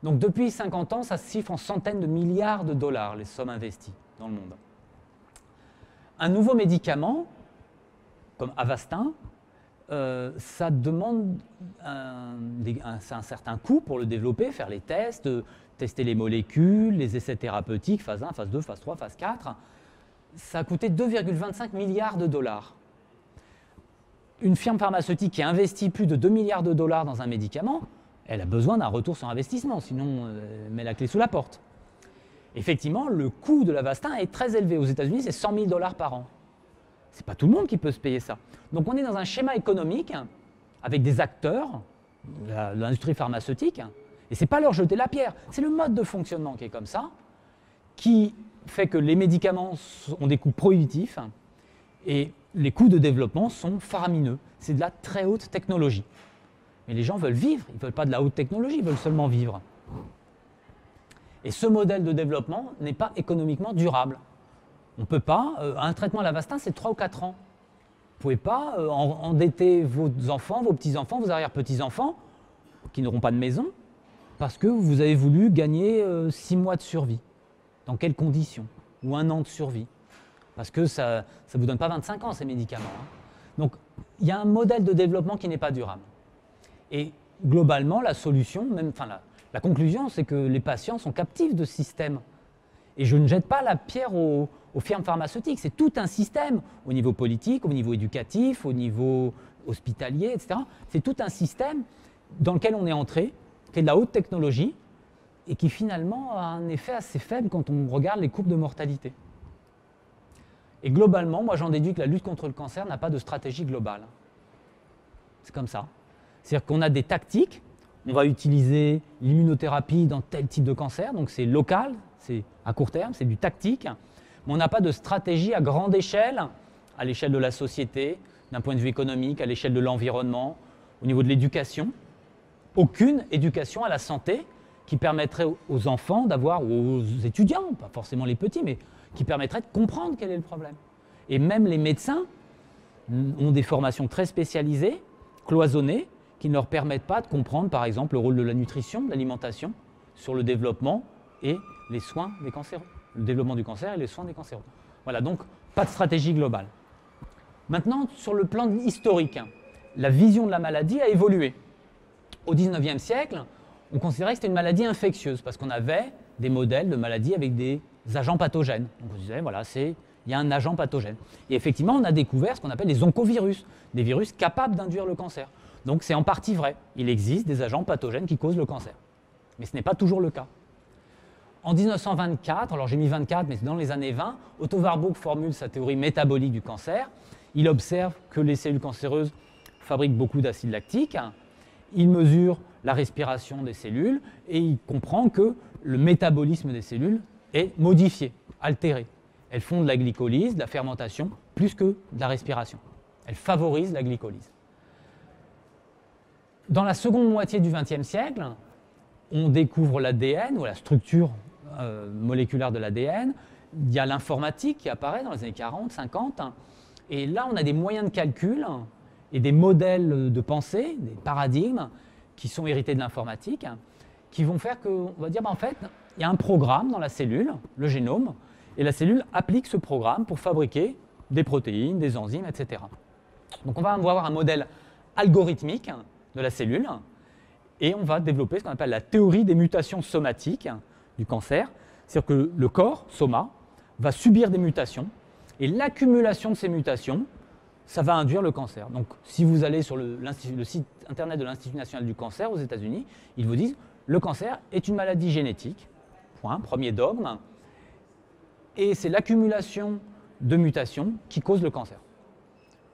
Donc depuis 50 ans, ça se chiffre en centaines de milliards de dollars, les sommes investies dans le monde. Un nouveau médicament, comme Avastin, euh, ça demande un, certain coût pour le développer, faire les tests, tester les molécules, les essais thérapeutiques, phase 1, phase 2, phase 3, phase 4. Ça a coûté 2,25 milliards de dollars. Une firme pharmaceutique qui investit plus de 2 milliards de dollars dans un médicament, elle a besoin d'un retour sur investissement, sinon euh, elle met la clé sous la porte. Effectivement, le coût de l'Avastin est très élevé. Aux États-Unis, c'est 100 000 dollars par an. C'est pas tout le monde qui peut se payer ça. Donc on est dans un schéma économique avec des acteurs, la- l'industrie pharmaceutique, et c'est pas leur jeter la pierre, c'est le mode de fonctionnement qui est comme ça, qui fait que les médicaments ont des coûts prohibitifs et les coûts de développement sont faramineux. C'est de la très haute technologie. Mais les gens veulent vivre, ils ne veulent pas de la haute technologie, ils veulent seulement vivre. Et ce modèle de développement n'est pas économiquement durable. On ne peut pas, euh, un traitement à l'Avastin, c'est 3 ou 4 ans. Vous ne pouvez pas euh, en- endetter vos enfants, vos petits-enfants, vos arrière-petits-enfants, qui n'auront pas de maison, parce que vous avez voulu gagner 6 mois de survie. Dans quelles conditions? Ou un an de survie Parce que ça ne vous donne pas 25 ans, ces médicaments. hein. Donc, il y a un modèle de développement qui n'est pas durable. Et globalement, la solution, même, enfin, la, conclusion, c'est que les patients sont captifs de ce système. Et je ne jette pas la pierre aux, aux firmes pharmaceutiques. C'est tout un système au niveau politique, au niveau éducatif, au niveau hospitalier, etc. C'est tout un système dans lequel on est entré, qui est de la haute technologie et qui finalement a un effet assez faible quand on regarde les courbes de mortalité. Et globalement, moi j'en déduis que la lutte contre le cancer n'a pas de stratégie globale. C'est comme ça. C'est-à-dire qu'on a des tactiques, on va utiliser l'immunothérapie dans tel type de cancer, donc c'est local, c'est à court terme, c'est du tactique, mais on n'a pas de stratégie à grande échelle à l'échelle de la société, d'un point de vue économique, à l'échelle de l'environnement, au niveau de l'éducation. Aucune éducation à la santé qui permettrait aux enfants d'avoir, aux étudiants, pas forcément les petits, mais qui permettrait de comprendre quel est le problème. Et même les médecins ont des formations très spécialisées, cloisonnées, qui ne leur permettent pas de comprendre, par exemple, le rôle de la nutrition, de l'alimentation, sur le développement et les soins des cancéreux. Le développement du cancer et les soins des cancéreux. Voilà, donc pas de stratégie globale. Maintenant, sur le plan historique, la vision de la maladie a évolué. Au XIXe siècle, on considérait que c'était une maladie infectieuse parce qu'on avait des modèles de maladies avec des agents pathogènes. Donc on disait, voilà, il y a un agent pathogène. Et effectivement, on a découvert ce qu'on appelle les oncovirus, des virus capables d'induire le cancer. Donc c'est en partie vrai. Il existe des agents pathogènes qui causent le cancer. Mais ce n'est pas toujours le cas. En 1924, alors j'ai mis 24, mais c'est dans les années 20, Otto Warburg formule sa théorie métabolique du cancer. Il observe que les cellules cancéreuses fabriquent beaucoup d'acide lactique. Il mesure la respiration des cellules et il comprend que le métabolisme des cellules est modifié, altéré. Elles font de la glycolyse, de la fermentation, plus que de la respiration. Elles favorisent la glycolyse. Dans la seconde moitié du XXe siècle, on découvre l'ADN ou la structure euh, moléculaire de l'ADN. Il y a l'informatique qui apparaît dans les années 40, 50. Et là, on a des moyens de calcul et des modèles de pensée, des paradigmes qui sont hérités de l'informatique, qui vont faire qu'on va dire, ben, en fait, il y a un programme dans la cellule, le génome, et la cellule applique ce programme pour fabriquer des protéines, des enzymes, etc. Donc on va avoir un modèle algorithmique de la cellule, et on va développer ce qu'on appelle la théorie des mutations somatiques du cancer. C'est-à-dire que le corps, soma, va subir des mutations, et l'accumulation de ces mutations, ça va induire le cancer. Donc si vous allez sur le, site internet de l'Institut national du cancer aux États-Unis, ils vous disent le cancer est une maladie génétique, point, premier dogme, et c'est l'accumulation de mutations qui cause le cancer.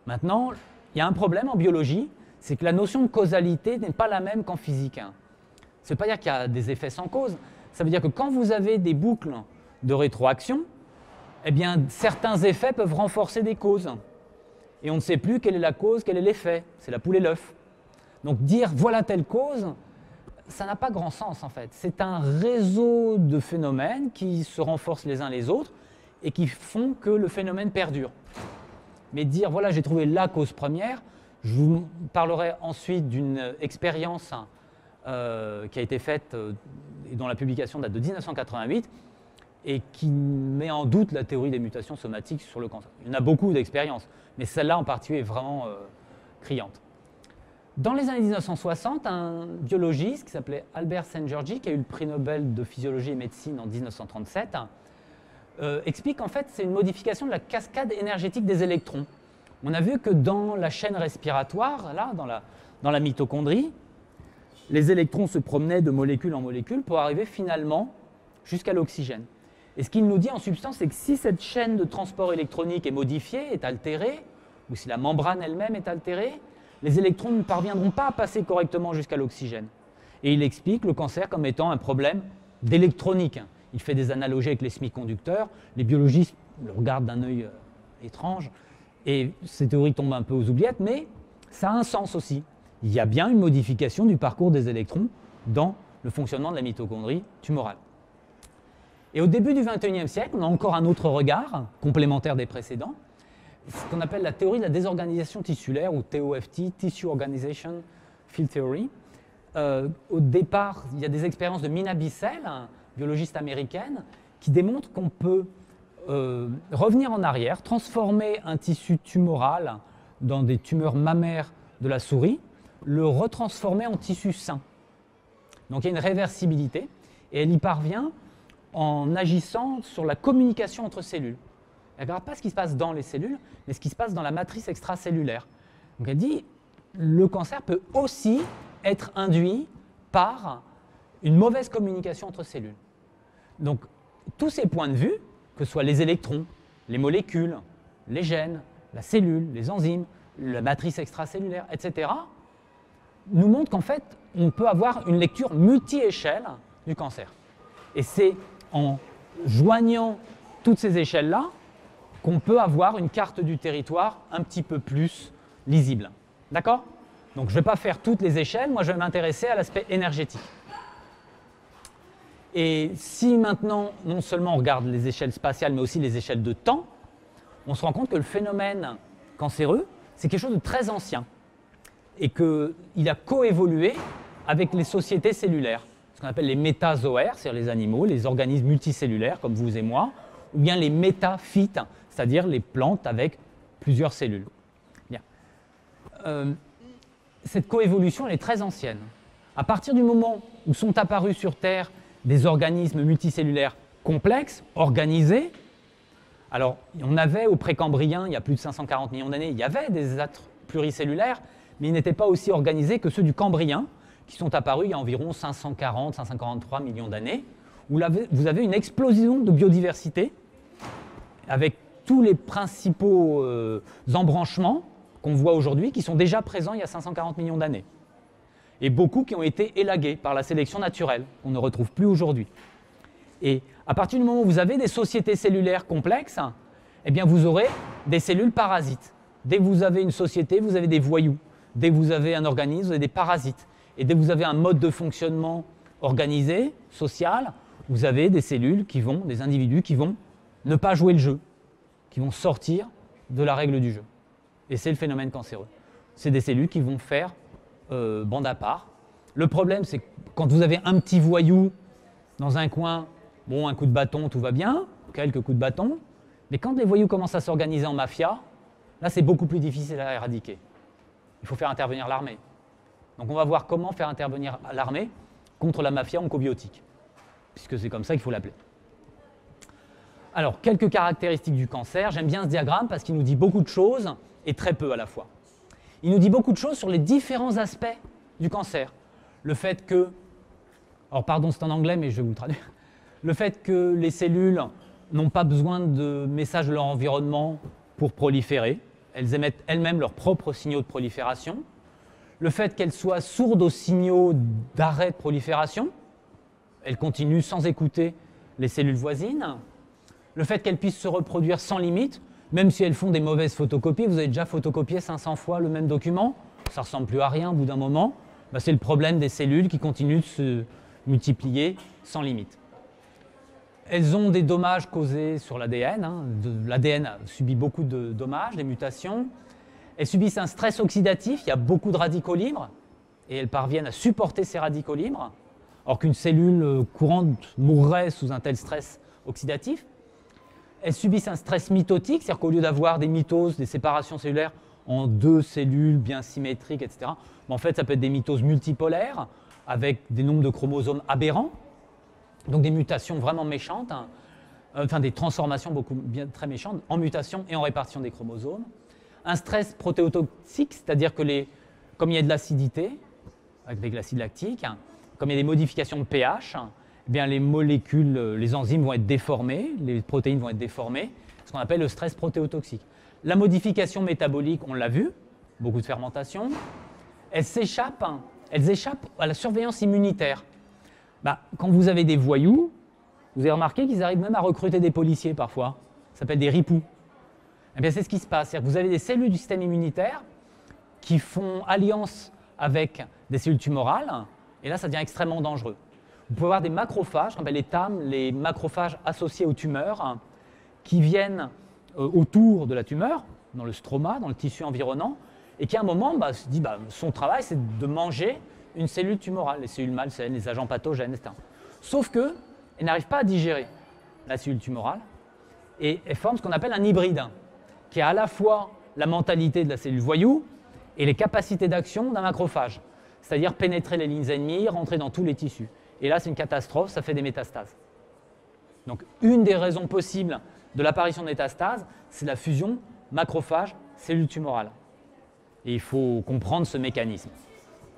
Maintenant, il y a un problème en biologie, c'est que la notion de causalité n'est pas la même qu'en physique. Ça ne veut pas dire qu'il y a des effets sans cause. Ça veut dire que quand vous avez des boucles de rétroaction, eh bien, certains effets peuvent renforcer des causes. Et on ne sait plus quelle est la cause, quel est l'effet. C'est la poule et l'œuf. Donc dire voilà telle cause, ça n'a pas grand sens en fait. C'est un réseau de phénomènes qui se renforcent les uns les autres et qui font que le phénomène perdure. Mais dire, voilà, j'ai trouvé la cause première, je vous parlerai ensuite d'une expérience euh, qui a été faite euh, et dont la publication date de 1988 et qui met en doute la théorie des mutations somatiques sur le cancer. Il y en a beaucoup d'expériences, mais celle-là en particulier est vraiment euh, criante. Dans les années 1960, un biologiste qui s'appelait Albert Szent-Györgyi, qui a eu le prix Nobel de physiologie et médecine en 1937, euh, explique qu'en fait c'est une modification de la cascade énergétique des électrons. On a vu que dans la chaîne respiratoire, là, dans la, dans la mitochondrie, les électrons se promenaient de molécule en molécule pour arriver finalement jusqu'à l'oxygène. Et ce qu'il nous dit en substance, c'est que si cette chaîne de transport électronique est modifiée, est altérée, ou si la membrane elle-même est altérée, les électrons ne parviendront pas à passer correctement jusqu'à l'oxygène. Et il explique le cancer comme étant un problème d'électronique. Il fait des analogies avec les semi-conducteurs. Les biologistes le regardent d'un œil euh, étrange. Et ces théories tombent un peu aux oubliettes, mais ça a un sens aussi. Il y a bien une modification du parcours des électrons dans le fonctionnement de la mitochondrie tumorale. Et au début du XXIe siècle, on a encore un autre regard, complémentaire des précédents, ce qu'on appelle la théorie de la désorganisation tissulaire, ou TOFT, Tissue Organization Field Theory. Euh, au départ, il y a des expériences de Mina Bissell, biologiste américaine, qui démontrent qu'on peut euh, revenir en arrière, transformer un tissu tumoral dans des tumeurs mammaires de la souris, le retransformer en tissu sain. Donc il y a une réversibilité, et elle y parvient en agissant sur la communication entre cellules. Elle ne regarde pas ce qui se passe dans les cellules, mais ce qui se passe dans la matrice extracellulaire. Donc elle dit, le cancer peut aussi être induit par une mauvaise communication entre cellules. Donc tous ces points de vue, que ce soit les électrons, les molécules, les gènes, la cellule, les enzymes, la matrice extracellulaire, etc., nous montrent qu'en fait, on peut avoir une lecture multi-échelle du cancer. Et c'est en joignant toutes ces échelles-là qu'on peut avoir une carte du territoire un petit peu plus lisible. D'accord? Donc je ne vais pas faire toutes les échelles, moi je vais m'intéresser à l'aspect énergétique. Et si maintenant, non seulement on regarde les échelles spatiales, mais aussi les échelles de temps, on se rend compte que le phénomène cancéreux, c'est quelque chose de très ancien et qu'il a coévolué avec les sociétés cellulaires, ce qu'on appelle les métazoaires, c'est-à-dire les animaux, les organismes multicellulaires comme vous et moi, ou bien les métaphytes, c'est-à-dire les plantes avec plusieurs cellules. Bien. Euh, cette coévolution, elle est très ancienne. À partir du moment où sont apparus sur Terre des organismes multicellulaires complexes, organisés, alors on avait au précambrien, il y a plus de 540 millions d'années, il y avait des êtres pluricellulaires, mais ils n'étaient pas aussi organisés que ceux du Cambrien, qui sont apparus il y a environ 540-543 millions d'années, où vous avez une explosion de biodiversité, avec tous les principaux euh, embranchements qu'on voit aujourd'hui, qui sont déjà présents il y a 540 millions d'années. Et beaucoup qui ont été élagués par la sélection naturelle, qu'on ne retrouve plus aujourd'hui. Et à partir du moment où vous avez des sociétés cellulaires complexes, eh bien vous aurez des cellules parasites. Dès que vous avez une société, vous avez des voyous. Dès que vous avez un organisme, vous avez des parasites. Et dès que vous avez un mode de fonctionnement organisé, social, vous avez des cellules qui vont, des individus qui vont ne pas jouer le jeu, qui vont sortir de la règle du jeu. Et c'est le phénomène cancéreux. C'est des cellules qui vont faire euh, bande à part. Le problème, c'est que quand vous avez un petit voyou dans un coin, bon, un coup de bâton, tout va bien, quelques coups de bâton, mais quand les voyous commencent à s'organiser en mafia, là, c'est beaucoup plus difficile à éradiquer il faut faire intervenir l'armée. Donc on va voir comment faire intervenir l'armée contre la mafia oncobiotique, puisque c'est comme ça qu'il faut l'appeler. Alors, quelques caractéristiques du cancer. J'aime bien ce diagramme parce qu'il nous dit beaucoup de choses et très peu à la fois. Il nous dit beaucoup de choses sur les différents aspects du cancer. Le fait que, alors pardon, c'est en anglais, mais je vais vous le traduire. Le fait que les cellules n'ont pas besoin de messages de leur environnement pour proliférer, elles émettent elles-mêmes leurs propres signaux de prolifération. Le fait qu'elles soient sourdes aux signaux d'arrêt de prolifération, elles continuent sans écouter les cellules voisines. Le fait qu'elles puissent se reproduire sans limite, même si elles font des mauvaises photocopies, vous avez déjà photocopié 500 fois le même document, ça ne ressemble plus à rien au bout d'un moment, bah, c'est le problème des cellules qui continuent de se multiplier sans limite. Elles ont des dommages causés sur l'ADN. Hein. L'ADN subit beaucoup de dommages, des mutations. Elles subissent un stress oxydatif. Il y a beaucoup de radicaux libres et elles parviennent à supporter ces radicaux libres, alors qu'une cellule courante mourrait sous un tel stress oxydatif. Elles subissent un stress mitotique, c'est-à-dire qu'au lieu d'avoir des mitoses, des séparations cellulaires en deux cellules bien symétriques, etc., en fait, ça peut être des mitoses multipolaires avec des nombres de chromosomes aberrants. Donc des mutations vraiment méchantes, hein. euh, enfin des transformations beaucoup bien, très méchantes en mutation et en répartition des chromosomes. Un stress protéotoxique, c'est-à-dire que comme il y a de l'acidité, avec l'acide lactique, hein, comme il y a des modifications de pH, eh bien les molécules, euh, les enzymes vont être déformées, les protéines vont être déformées, ce qu'on appelle le stress protéotoxique. La modification métabolique, on l'a vu, beaucoup de fermentation, elles s'échappent, hein, elles échappent à la surveillance immunitaire. Bah, quand vous avez des voyous, vous avez remarqué qu'ils arrivent même à recruter des policiers parfois. Ça s'appelle des ripoux. Eh c'est ce qui se passe. Vous avez des cellules du système immunitaire qui font alliance avec des cellules tumorales, et là, ça devient extrêmement dangereux. Vous pouvez avoir des macrophages, qu'on les TAM, les macrophages associés aux tumeurs, qui viennent euh, autour de la tumeur, dans le stroma, dans le tissu environnant, et qui à un moment bah, se dit bah, son travail, c'est de manger une cellule tumorale, les cellules malsaines, les agents pathogènes, etc. Sauf qu'elles n'arrivent pas à digérer la cellule tumorale et elles forment ce qu'on appelle un hybride, qui a à la fois la mentalité de la cellule voyou et les capacités d'action d'un macrophage, c'est-à-dire pénétrer les lignes ennemies, rentrer dans tous les tissus. Et là, c'est une catastrophe, ça fait des métastases. Donc, une des raisons possibles de l'apparition de métastases, c'est la fusion macrophage-cellule tumorale. Et il faut comprendre ce mécanisme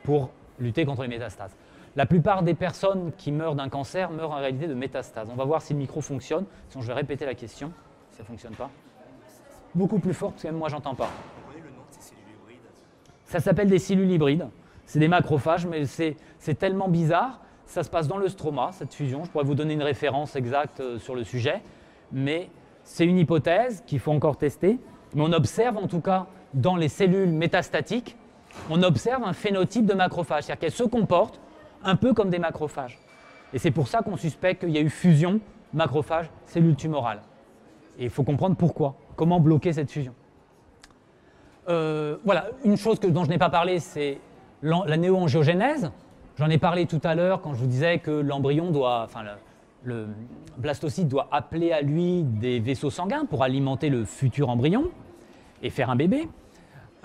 pour lutter contre les métastases. La plupart des personnes qui meurent d'un cancer meurent en réalité de métastases. On va voir si le micro fonctionne. Sinon, je vais répéter la question. Si ça ne fonctionne pas? Beaucoup plus fort, parce que même moi, j'entends pas. Ça s'appelle des cellules hybrides. C'est des macrophages, mais c'est tellement bizarre. Ça se passe dans le stroma, cette fusion. Je pourrais vous donner une référence exacte euh, sur le sujet. Mais C'est une hypothèse qu'il faut encore tester, mais on observe en tout cas dans les cellules métastatiques, on observe un phénotype de macrophage, c'est-à-dire qu'elles se comportent un peu comme des macrophages. Et c'est pour ça qu'on suspecte qu'il y a eu fusion macrophage-cellule tumorale. Et il faut comprendre pourquoi, comment bloquer cette fusion. Euh, voilà, une chose que, dont je n'ai pas parlé, c'est la néo-angiogénèse. J'en ai parlé tout à l'heure quand je vous disais que l'embryon doit, enfin le, blastocyte doit appeler à lui des vaisseaux sanguins pour alimenter le futur embryon et faire un bébé.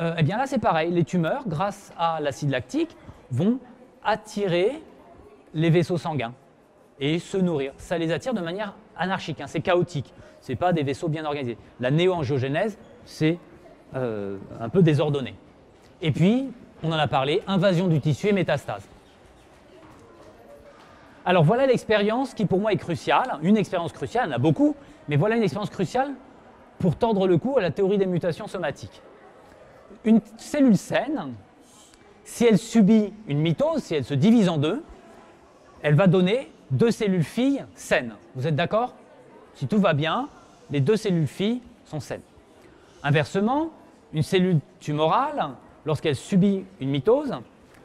Euh, eh bien là, c'est pareil. Les tumeurs, grâce à l'acide lactique, vont attirer les vaisseaux sanguins et se nourrir. Ça les attire de manière anarchique, hein. c'est chaotique. Ce n'est pas des vaisseaux bien organisés. La néo-angiogénèse, c'est euh, un peu désordonné. Et puis, on en a parlé, invasion du tissu et métastase. Alors voilà l'expérience qui pour moi est cruciale, une expérience cruciale, il en a beaucoup, mais voilà une expérience cruciale pour tordre le cou à la théorie des mutations somatiques. Une cellule saine, si elle subit une mitose, si elle se divise en deux, elle va donner deux cellules filles saines. Vous êtes d'accord? Si tout va bien, les deux cellules filles sont saines. Inversement, une cellule tumorale, lorsqu'elle subit une mitose,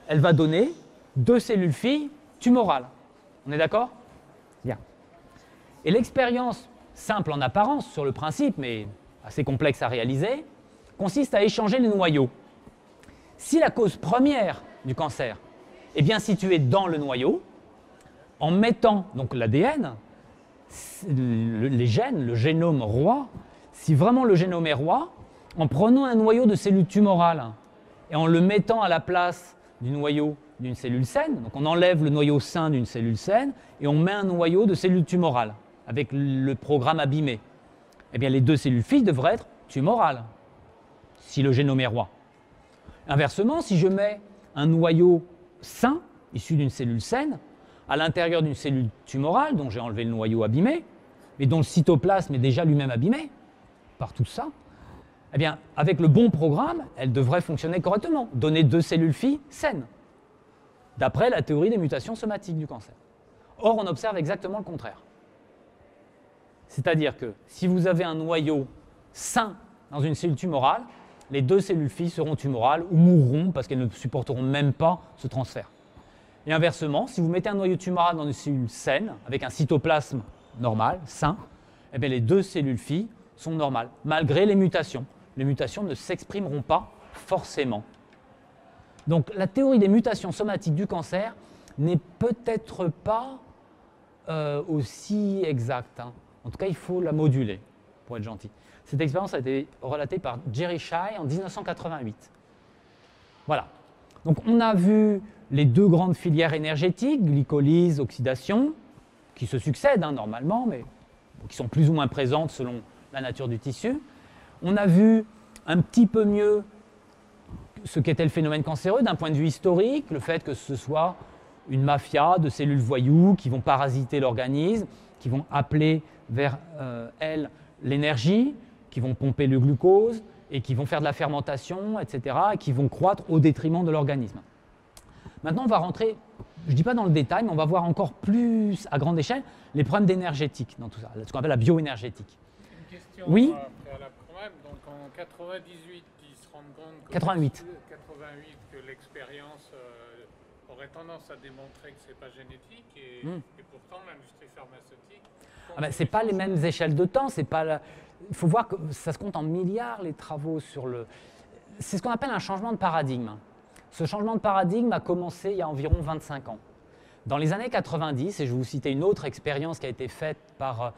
elle va donner deux cellules filles tumorales. On est d'accord? Bien. Et l'expérience simple en apparence sur le principe, mais assez complexe à réaliser, consiste à échanger les noyaux. Si la cause première du cancer est bien située dans le noyau, en mettant donc l'ADN, les gènes, le génome roi, si vraiment le génome est roi, en prenant un noyau de cellules tumorales et en le mettant à la place du noyau d'une cellule saine, donc on enlève le noyau sain d'une cellule saine et on met un noyau de cellules tumorales avec le programme abîmé. Eh bien, les deux cellules filles devraient être tumorales, si le génome est roi. Inversement, si je mets un noyau sain, issu d'une cellule saine, à l'intérieur d'une cellule tumorale, dont j'ai enlevé le noyau abîmé, mais dont le cytoplasme est déjà lui-même abîmé par tout ça, eh bien, avec le bon programme, elle devrait fonctionner correctement, donner deux cellules filles saines, d'après la théorie des mutations somatiques du cancer. Or, on observe exactement le contraire. C'est-à-dire que si vous avez un noyau sain dans une cellule tumorale, les deux cellules filles seront tumorales ou mourront parce qu'elles ne supporteront même pas ce transfert. Et inversement, si vous mettez un noyau tumoral dans une cellule saine, avec un cytoplasme normal, sain, eh bien les deux cellules filles sont normales, malgré les mutations. Les mutations ne s'exprimeront pas forcément. Donc la théorie des mutations somatiques du cancer n'est peut-être pas euh, aussi exacte. Hein. En tout cas, il faut la moduler, pour être gentil. Cette expérience a été relatée par Jerry Shai en 1988. Voilà. Donc on a vu les deux grandes filières énergétiques, glycolyse, oxydation, qui se succèdent hein, normalement, mais qui sont plus ou moins présentes selon la nature du tissu. On a vu un petit peu mieux ce qu'était le phénomène cancéreux d'un point de vue historique, le fait que ce soit une mafia de cellules voyous qui vont parasiter l'organisme, qui vont appeler vers euh, elles l'énergie, qui vont pomper le glucose et qui vont faire de la fermentation, etc., et qui vont croître au détriment de l'organisme. Maintenant, on va rentrer, je ne dis pas dans le détail, mais on va voir encore plus à grande échelle les problèmes d'énergétique dans tout ça, ce qu'on appelle la bioénergétique. Une question oui. quand même. Donc en 98, ils se rendent compte que, 88. 88 que l'expérience euh, aurait tendance à démontrer que ce n'est pas génétique et, Hmm. et pourtant l'industrie pharmaceutique. Ah ben, c'est pas les mêmes échelles de temps, c'est pas la- il faut voir que ça se compte en milliards les travaux sur le. C'est ce qu'on appelle un changement de paradigme. Ce changement de paradigme a commencé il y a environ 25 ans. Dans les années 90, et je vais vous citer une autre expérience qui a été faite par euh,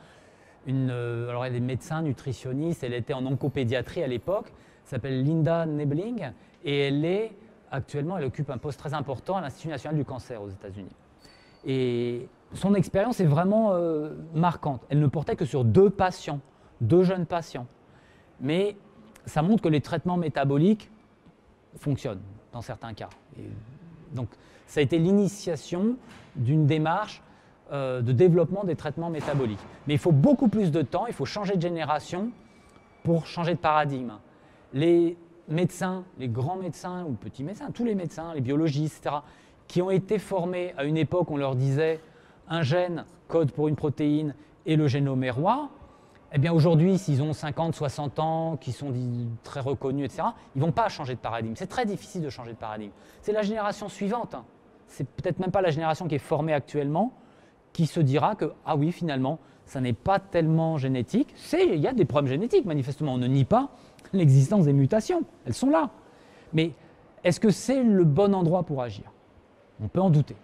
une, euh, alors elle est médecin nutritionniste, elle était en oncopédiatrie à l'époque, elle s'appelle Linda Nebling, et elle est actuellement, elle occupe un poste très important à l'Institut national du cancer aux États-Unis. Et son expérience est vraiment euh, marquante. Elle ne portait que sur deux patients, deux jeunes patients. Mais ça montre que les traitements métaboliques fonctionnent dans certains cas. Et donc, ça a été l'initiation d'une démarche euh, de développement des traitements métaboliques. Mais il faut beaucoup plus de temps, il faut changer de génération pour changer de paradigme. Les médecins, les grands médecins ou petits médecins, tous les médecins, les biologistes, etc., qui ont été formés à une époque où on leur disait un gène code pour une protéine et le génome est roi, eh bien aujourd'hui, s'ils ont 50, 60 ans, qui sont très reconnus, etc., ils vont pas changer de paradigme. C'est très difficile de changer de paradigme. C'est la génération suivante, hein. c'est peut-être même pas la génération qui est formée actuellement, qui se dira que, ah oui, finalement, ça n'est pas tellement génétique. Il y a des problèmes génétiques, manifestement. On ne nie pas l'existence des mutations. Elles sont là. Mais est-ce que c'est le bon endroit pour agir? On peut en douter.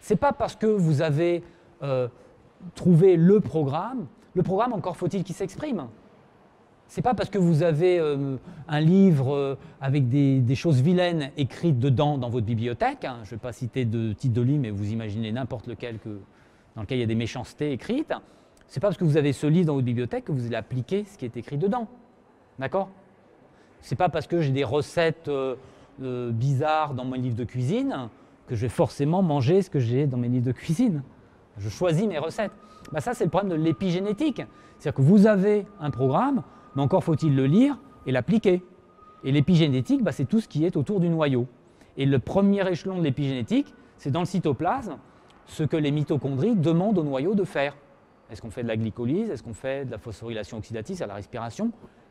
Ce n'est pas parce que vous avez euh, trouvé le programme, le programme encore faut-il qu'il s'exprime. Ce n'est pas parce que vous avez euh, un livre euh, avec des, choses vilaines écrites dedans dans votre bibliothèque, hein. je ne vais pas citer de titre de livre, mais vous imaginez n'importe lequel dans lequel il y a des méchancetés écrites, ce n'est pas parce que vous avez ce livre dans votre bibliothèque que vous allez appliquer ce qui est écrit dedans. D'accord? Ce n'est pas parce que j'ai des recettes bizarres dans mon livre de cuisine que je vais forcément manger ce que j'ai dans mes livres de cuisine. Je choisis mes recettes. Bah, ça, c'est le problème de l'épigénétique. C'est-à-dire que vous avez un programme, mais encore faut-il le lire et l'appliquer. Et l'épigénétique, bah, c'est tout ce qui est autour du noyau. Et le premier échelon de l'épigénétique, c'est dans le cytoplasme, ce que les mitochondries demandent au noyau de faire. Est-ce qu'on fait de la glycolyse? Est-ce qu'on fait de la phosphorylation oxydative, à la respiration,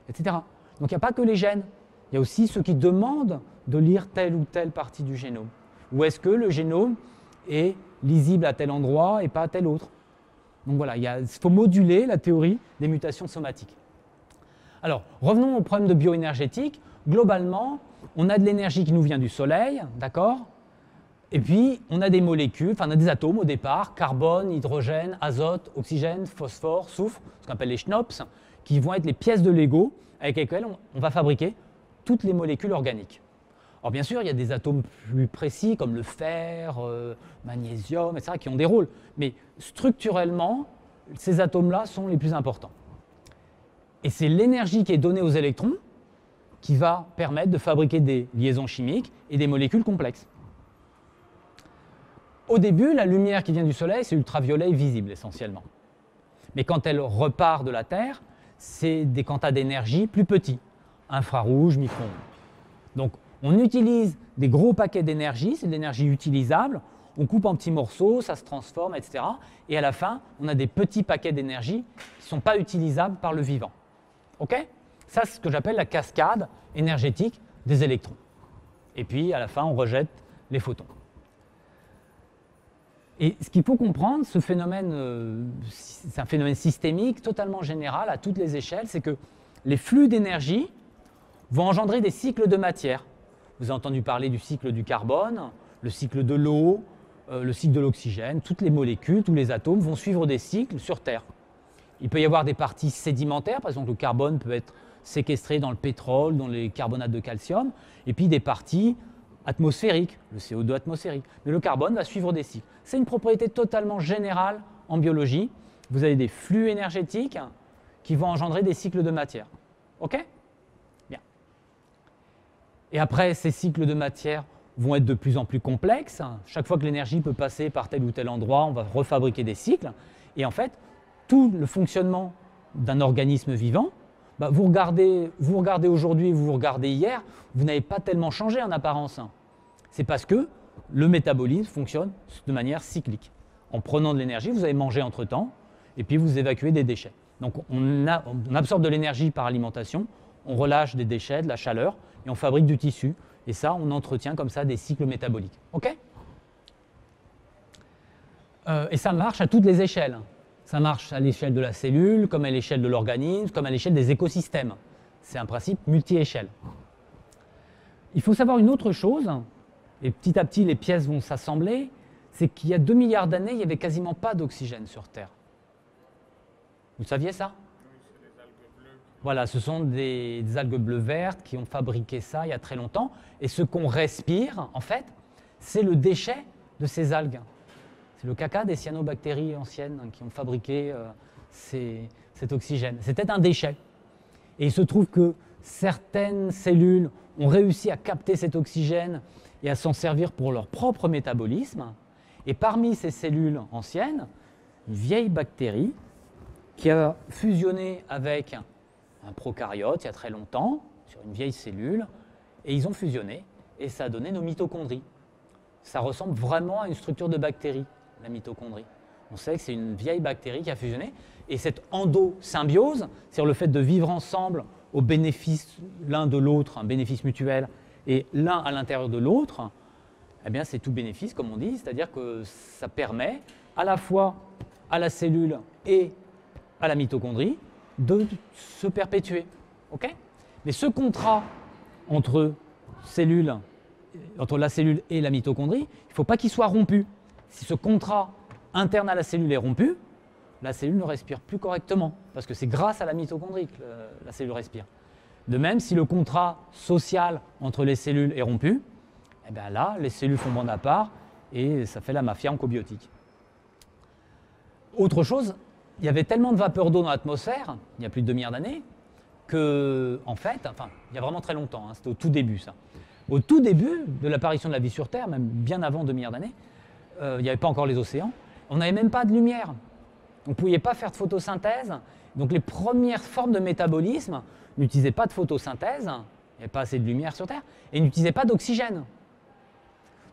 etc. Donc il n'y a pas que les gènes. Il y a aussi ceux qui demandent de lire telle ou telle partie du génome. Ou est-ce que le génome est lisible à tel endroit et pas à tel autre Donc voilà, il faut moduler la théorie des mutations somatiques. Alors, revenons au problème de bioénergétique. Globalement, on a de l'énergie qui nous vient du Soleil, d'accord? Et puis, on a des molécules, enfin, on a des atomes au départ, carbone, hydrogène, azote, oxygène, phosphore, soufre, ce qu'on appelle les schnops, qui vont être les pièces de Lego avec lesquelles on va fabriquer toutes les molécules organiques. Alors bien sûr, il y a des atomes plus précis comme le fer, euh, magnésium, etc., qui ont des rôles. Mais structurellement, ces atomes-là sont les plus importants. Et c'est l'énergie qui est donnée aux électrons qui va permettre de fabriquer des liaisons chimiques et des molécules complexes. Au début, la lumière qui vient du Soleil, c'est ultraviolet visible essentiellement. Mais quand elle repart de la Terre, c'est des quantas d'énergie plus petits, infrarouge, micro-ondes. Donc on utilise des gros paquets d'énergie, c'est de l'énergie utilisable, on coupe en petits morceaux, ça se transforme, etc. Et à la fin, on a des petits paquets d'énergie qui ne sont pas utilisables par le vivant. OK? Ça, c'est ce que j'appelle la cascade énergétique des électrons. Et puis, à la fin, on rejette les photons. Et ce qu'il faut comprendre, ce phénomène, euh, c'est un phénomène systémique, totalement général, à toutes les échelles, c'est que les flux d'énergie vont engendrer des cycles de matière. Vous avez entendu parler du cycle du carbone, le cycle de l'eau, euh, le cycle de l'oxygène. Toutes les molécules, tous les atomes vont suivre des cycles sur Terre. Il peut y avoir des parties sédimentaires, par exemple le carbone peut être séquestré dans le pétrole, dans les carbonates de calcium, et puis des parties atmosphériques, le CO2 atmosphérique. Mais le carbone va suivre des cycles. C'est une propriété totalement générale en biologie. Vous avez des flux énergétiques qui vont engendrer des cycles de matière. OK? Et après, ces cycles de matière vont être de plus en plus complexes. Chaque fois que l'énergie peut passer par tel ou tel endroit, on va refabriquer des cycles. Et en fait, tout le fonctionnement d'un organisme vivant, bah, vous regardez, vous regardez aujourd'hui, vous regardez hier, vous n'avez pas tellement changé en apparence. C'est parce que le métabolisme fonctionne de manière cyclique. En prenant de l'énergie, vous avez mangé entre-temps, et puis vous évacuez des déchets. Donc on, on absorbe de l'énergie par alimentation, on relâche des déchets, de la chaleur, et on fabrique du tissu. Et ça, on entretient comme ça des cycles métaboliques. OK? Euh, Et ça marche à toutes les échelles. Ça marche à l'échelle de la cellule, comme à l'échelle de l'organisme, comme à l'échelle des écosystèmes. C'est un principe multi-échelle. Il faut savoir une autre chose, et petit à petit les pièces vont s'assembler, c'est qu'il y a 2 milliards d'années, il n'y avait quasiment pas d'oxygène sur Terre. Vous saviez ça? Voilà, ce sont des, algues bleues vertes qui ont fabriqué ça il y a très longtemps. Et ce qu'on respire, en fait, c'est le déchet de ces algues. C'est le caca des cyanobactéries anciennes qui ont fabriqué euh, cet oxygène. C'était un déchet. Et il se trouve que certaines cellules ont réussi à capter cet oxygène et à s'en servir pour leur propre métabolisme. Et parmi ces cellules anciennes, une vieille bactérie qui a fusionné avec un prokaryote il y a très longtemps, sur une vieille cellule, et ils ont fusionné, et ça a donné nos mitochondries. Ça ressemble vraiment à une structure de bactérie, la mitochondrie. On sait que c'est une vieille bactérie qui a fusionné. Et cette endosymbiose, c'est-à-dire le fait de vivre ensemble au bénéfice l'un de l'autre, un bénéfice mutuel, et l'un à l'intérieur de l'autre, eh bien c'est tout bénéfice, comme on dit, c'est-à-dire que ça permet à la fois à la cellule et à la mitochondrie de se perpétuer. Mais ce contrat entre, la cellule et la mitochondrie, il ne faut pas qu'il soit rompu. Si ce contrat interne à la cellule est rompu, la cellule ne respire plus correctement, parce que c'est grâce à la mitochondrie que la cellule respire. De même, si le contrat social entre les cellules est rompu, eh bien là, les cellules font bande à part et ça fait la mafia oncobiotique. Autre chose, il y avait tellement de vapeur d'eau dans l'atmosphère, il y a plus de 2 milliards d'années, que, en fait, enfin, il y a vraiment très longtemps, hein, c'était au tout début ça. Au tout début de l'apparition de la vie sur Terre, même bien avant 2 milliards d'années, euh, il n'y avait pas encore les océans, on n'avait même pas de lumière. On ne pouvait pas faire de photosynthèse. Donc les premières formes de métabolisme n'utilisaient pas de photosynthèse, il n'y avait pas assez de lumière sur Terre, et n'utilisaient pas d'oxygène.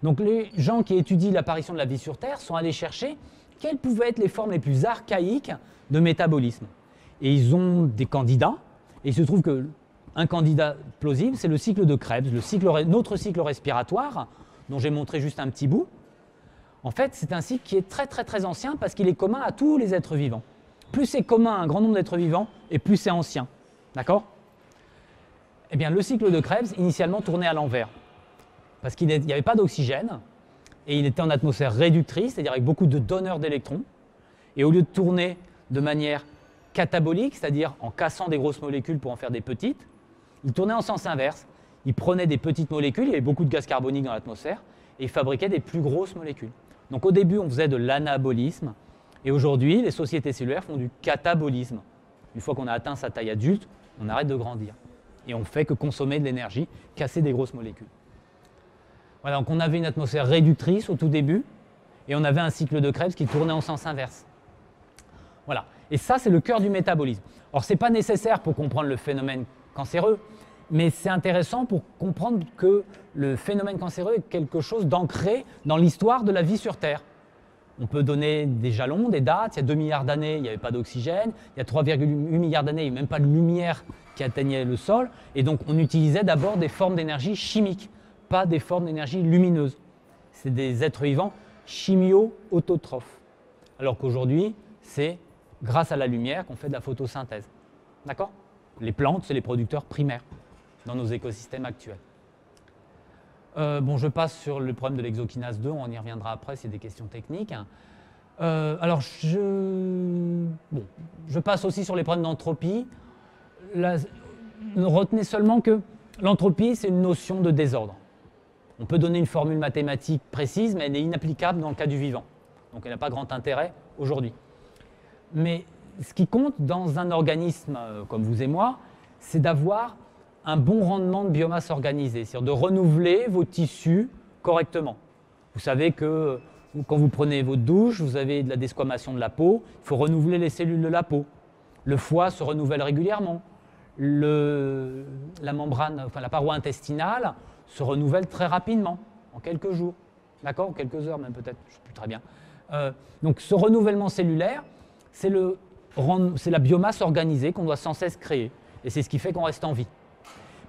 Donc les gens qui étudient l'apparition de la vie sur Terre sont allés chercher quelles pouvaient être les formes les plus archaïques de métabolisme? Et ils ont des candidats, et il se trouve qu'un candidat plausible, c'est le cycle de Krebs, notre cycle respiratoire, dont j'ai montré juste un petit bout. En fait, c'est un cycle qui est très très très ancien parce qu'il est commun à tous les êtres vivants. Plus c'est commun à un grand nombre d'êtres vivants, et plus c'est ancien. D'accord? Eh bien, le cycle de Krebs, initialement, tournait à l'envers. Parce qu'il n'y avait pas d'oxygène, et il était en atmosphère réductrice, c'est-à-dire avec beaucoup de donneurs d'électrons. Et au lieu de tourner de manière catabolique, c'est-à-dire en cassant des grosses molécules pour en faire des petites, il tournait en sens inverse. Il prenait des petites molécules, il y avait beaucoup de gaz carbonique dans l'atmosphère, et il fabriquait des plus grosses molécules. Donc au début, on faisait de l'anabolisme, et aujourd'hui, les sociétés cellulaires font du catabolisme. Une fois qu'on a atteint sa taille adulte, on arrête de grandir. Et on fait que consommer de l'énergie, casser des grosses molécules. On avait une atmosphère réductrice au tout début, et on avait un cycle de Krebs qui tournait en sens inverse. Voilà. Et ça, c'est le cœur du métabolisme. Or, ce n'est pas nécessaire pour comprendre le phénomène cancéreux, mais c'est intéressant pour comprendre que le phénomène cancéreux est quelque chose d'ancré dans l'histoire de la vie sur Terre. On peut donner des jalons, des dates. Il y a 2 milliards d'années, il n'y avait pas d'oxygène. Il y a 3,8 milliards d'années, il n'y avait même pas de lumière qui atteignait le sol. Et donc, on utilisait d'abord des formes d'énergie chimiques, pas des formes d'énergie lumineuses. C'est des êtres vivants chimio-autotrophes. Alors qu'aujourd'hui, c'est grâce à la lumière qu'on fait de la photosynthèse. D'accord? Les plantes, c'est les producteurs primaires dans nos écosystèmes actuels. Euh, bon, je passe sur le problème de l'exokinase 2, on y reviendra après, c'est des questions techniques. Euh, alors, je, je passe aussi sur les problèmes d'entropie. Retenez seulement que l'entropie, c'est une notion de désordre. On peut donner une formule mathématique précise, mais elle est inapplicable dans le cas du vivant. Donc elle n'a pas grand intérêt aujourd'hui. Mais ce qui compte dans un organisme euh, comme vous et moi, c'est d'avoir un bon rendement de biomasse organisée, c'est-à-dire de renouveler vos tissus correctement. Vous savez que euh, quand vous prenez votre douche, vous avez de la desquamation de la peau, il faut renouveler les cellules de la peau. Le foie se renouvelle régulièrement. la membrane, enfin la paroi intestinale se renouvelle très rapidement, en quelques jours, d'accord, quelques heures même peut-être, je ne sais plus très bien. Euh, donc ce renouvellement cellulaire, c'est la biomasse organisée qu'on doit sans cesse créer, et c'est ce qui fait qu'on reste en vie.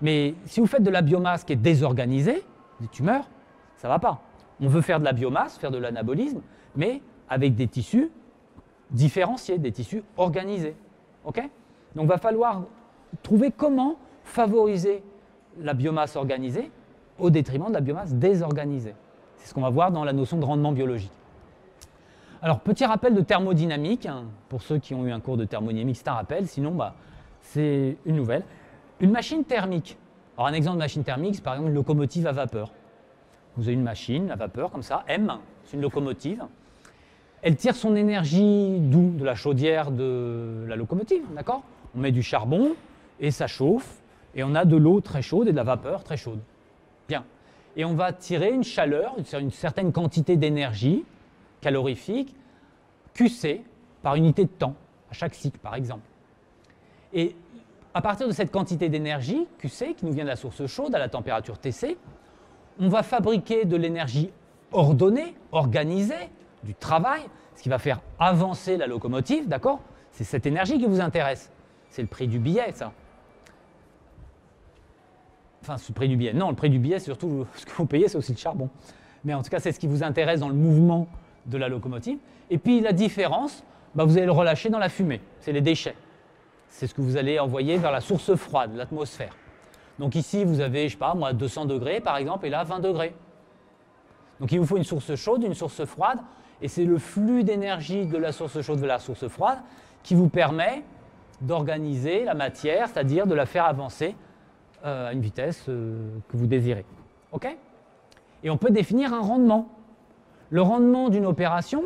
Mais si vous faites de la biomasse qui est désorganisée, des tumeurs, ça ne va pas. On veut faire de la biomasse, faire de l'anabolisme, mais avec des tissus différenciés, des tissus organisés. OK? Donc il va falloir trouver comment favoriser la biomasse organisée au détriment de la biomasse désorganisée. C'est ce qu'on va voir dans la notion de rendement biologique. Alors, petit rappel de thermodynamique, hein, pour ceux qui ont eu un cours de thermodynamique, c'est un rappel, sinon bah, c'est une nouvelle. Une machine thermique. Alors un exemple de machine thermique, c'est par exemple une locomotive à vapeur. Vous avez une machine à vapeur comme ça, M, c'est une locomotive. Elle tire son énergie d'où? De la chaudière de la locomotive, d'accord? On met du charbon et ça chauffe et on a de l'eau très chaude et de la vapeur très chaude. Et on va tirer une chaleur, une certaine quantité d'énergie calorifique, QC, par unité de temps, à chaque cycle par exemple. Et à partir de cette quantité d'énergie, QC, qui nous vient de la source chaude à la température TC, on va fabriquer de l'énergie ordonnée, organisée, du travail, ce qui va faire avancer la locomotive, d'accord? C'est cette énergie qui vous intéresse. C'est le prix du billet, ça. Enfin, ce prix du billet. Non, le prix du billet, surtout ce que vous payez, c'est aussi le charbon. Mais en tout cas, c'est ce qui vous intéresse dans le mouvement de la locomotive. Et puis la différence, bah, vous allez le relâcher dans la fumée. C'est les déchets. C'est ce que vous allez envoyer vers la source froide, l'atmosphère. Donc ici, vous avez, je sais pas, moi, 200 degrés par exemple, et là, 20 degrés. Donc il vous faut une source chaude, une source froide, et c'est le flux d'énergie de la source chaude vers la source froide qui vous permet d'organiser la matière, c'est-à-dire de la faire avancer euh, à une vitesse euh, que vous désirez. OK? Et on peut définir un rendement. Le rendement d'une opération,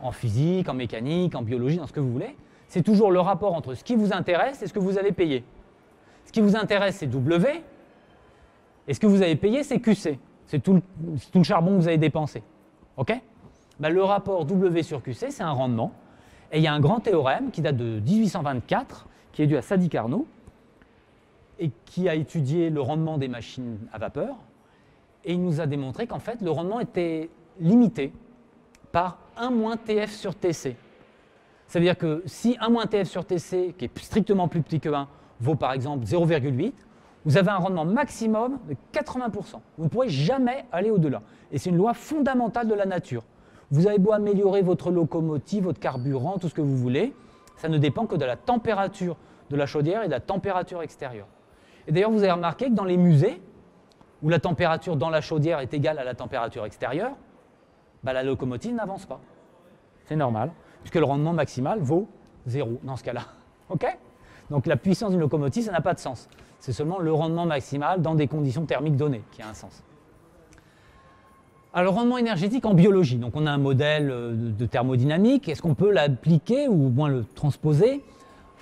en physique, en mécanique, en biologie, dans ce que vous voulez, c'est toujours le rapport entre ce qui vous intéresse et ce que vous avez payé. Ce qui vous intéresse, c'est W, et ce que vous avez payé, c'est QC. C'est tout, le charbon que vous avez dépensé. OK? Ben, Le rapport W sur QC, c'est un rendement. Et il y a un grand théorème qui date de 1824, qui est dû à Sadi Carnot, et qui a étudié le rendement des machines à vapeur. Et il nous a démontré qu'en fait, le rendement était limité par 1 moins TF sur TC. Ça veut dire que si 1 moins TF sur TC, qui est strictement plus petit que 1, vaut par exemple 0,8, vous avez un rendement maximum de 80%. Vous ne pourrez jamais aller au-delà. Et c'est une loi fondamentale de la nature. Vous avez beau améliorer votre locomotive, votre carburant, tout ce que vous voulez, ça ne dépend que de la température de la chaudière et de la température extérieure. Et d'ailleurs, vous avez remarqué que dans les musées, où la température dans la chaudière est égale à la température extérieure, bah, la locomotive n'avance pas. C'est normal, puisque le rendement maximal vaut 0 dans ce cas-là. Donc la puissance d'une locomotive, ça n'a pas de sens. C'est seulement le rendement maximal dans des conditions thermiques données qui a un sens. Alors, rendement énergétique en biologie. Donc, on a un modèle euh, de thermodynamique. Est-ce qu'on peut l'appliquer ou au moins le transposer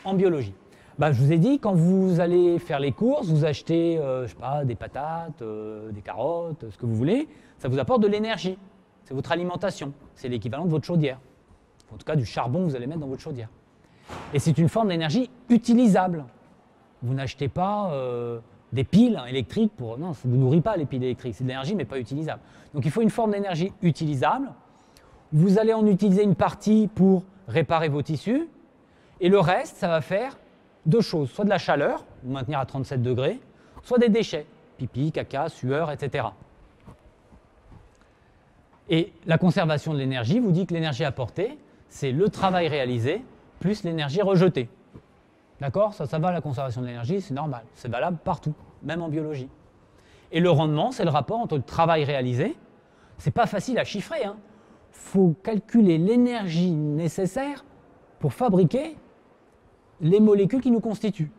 en biologie? Bah, Je vous ai dit, quand vous allez faire les courses, vous achetez euh, je sais pas, des patates, euh, des carottes, ce que vous voulez, ça vous apporte de l'énergie. C'est votre alimentation. C'est l'équivalent de votre chaudière. En tout cas, du charbon que vous allez mettre dans votre chaudière. Et c'est une forme d'énergie utilisable. Vous n'achetez pas des piles électriques pour. Non, ça ne vous nourrit pas les piles électriques, c'est de l'énergie mais pas utilisable. Donc il faut une forme d'énergie utilisable. Vous allez en utiliser une partie pour réparer vos tissus, et le reste, ça va faire deux choses soit de la chaleur, vous maintenir à 37 degrés, soit des déchets, pipi, caca, sueur, etc. Et la conservation de l'énergie vous dit que l'énergie apportée, c'est le travail réalisé plus l'énergie rejetée. D'accord? Ça, ça va la conservation de l'énergie, c'est normal. C'est valable partout, même en biologie. Et le rendement, c'est le rapport entre le travail réalisé. C'est pas facile à chiffrer. Il hein. faut calculer l'énergie nécessaire pour fabriquer les molécules qui nous constituent.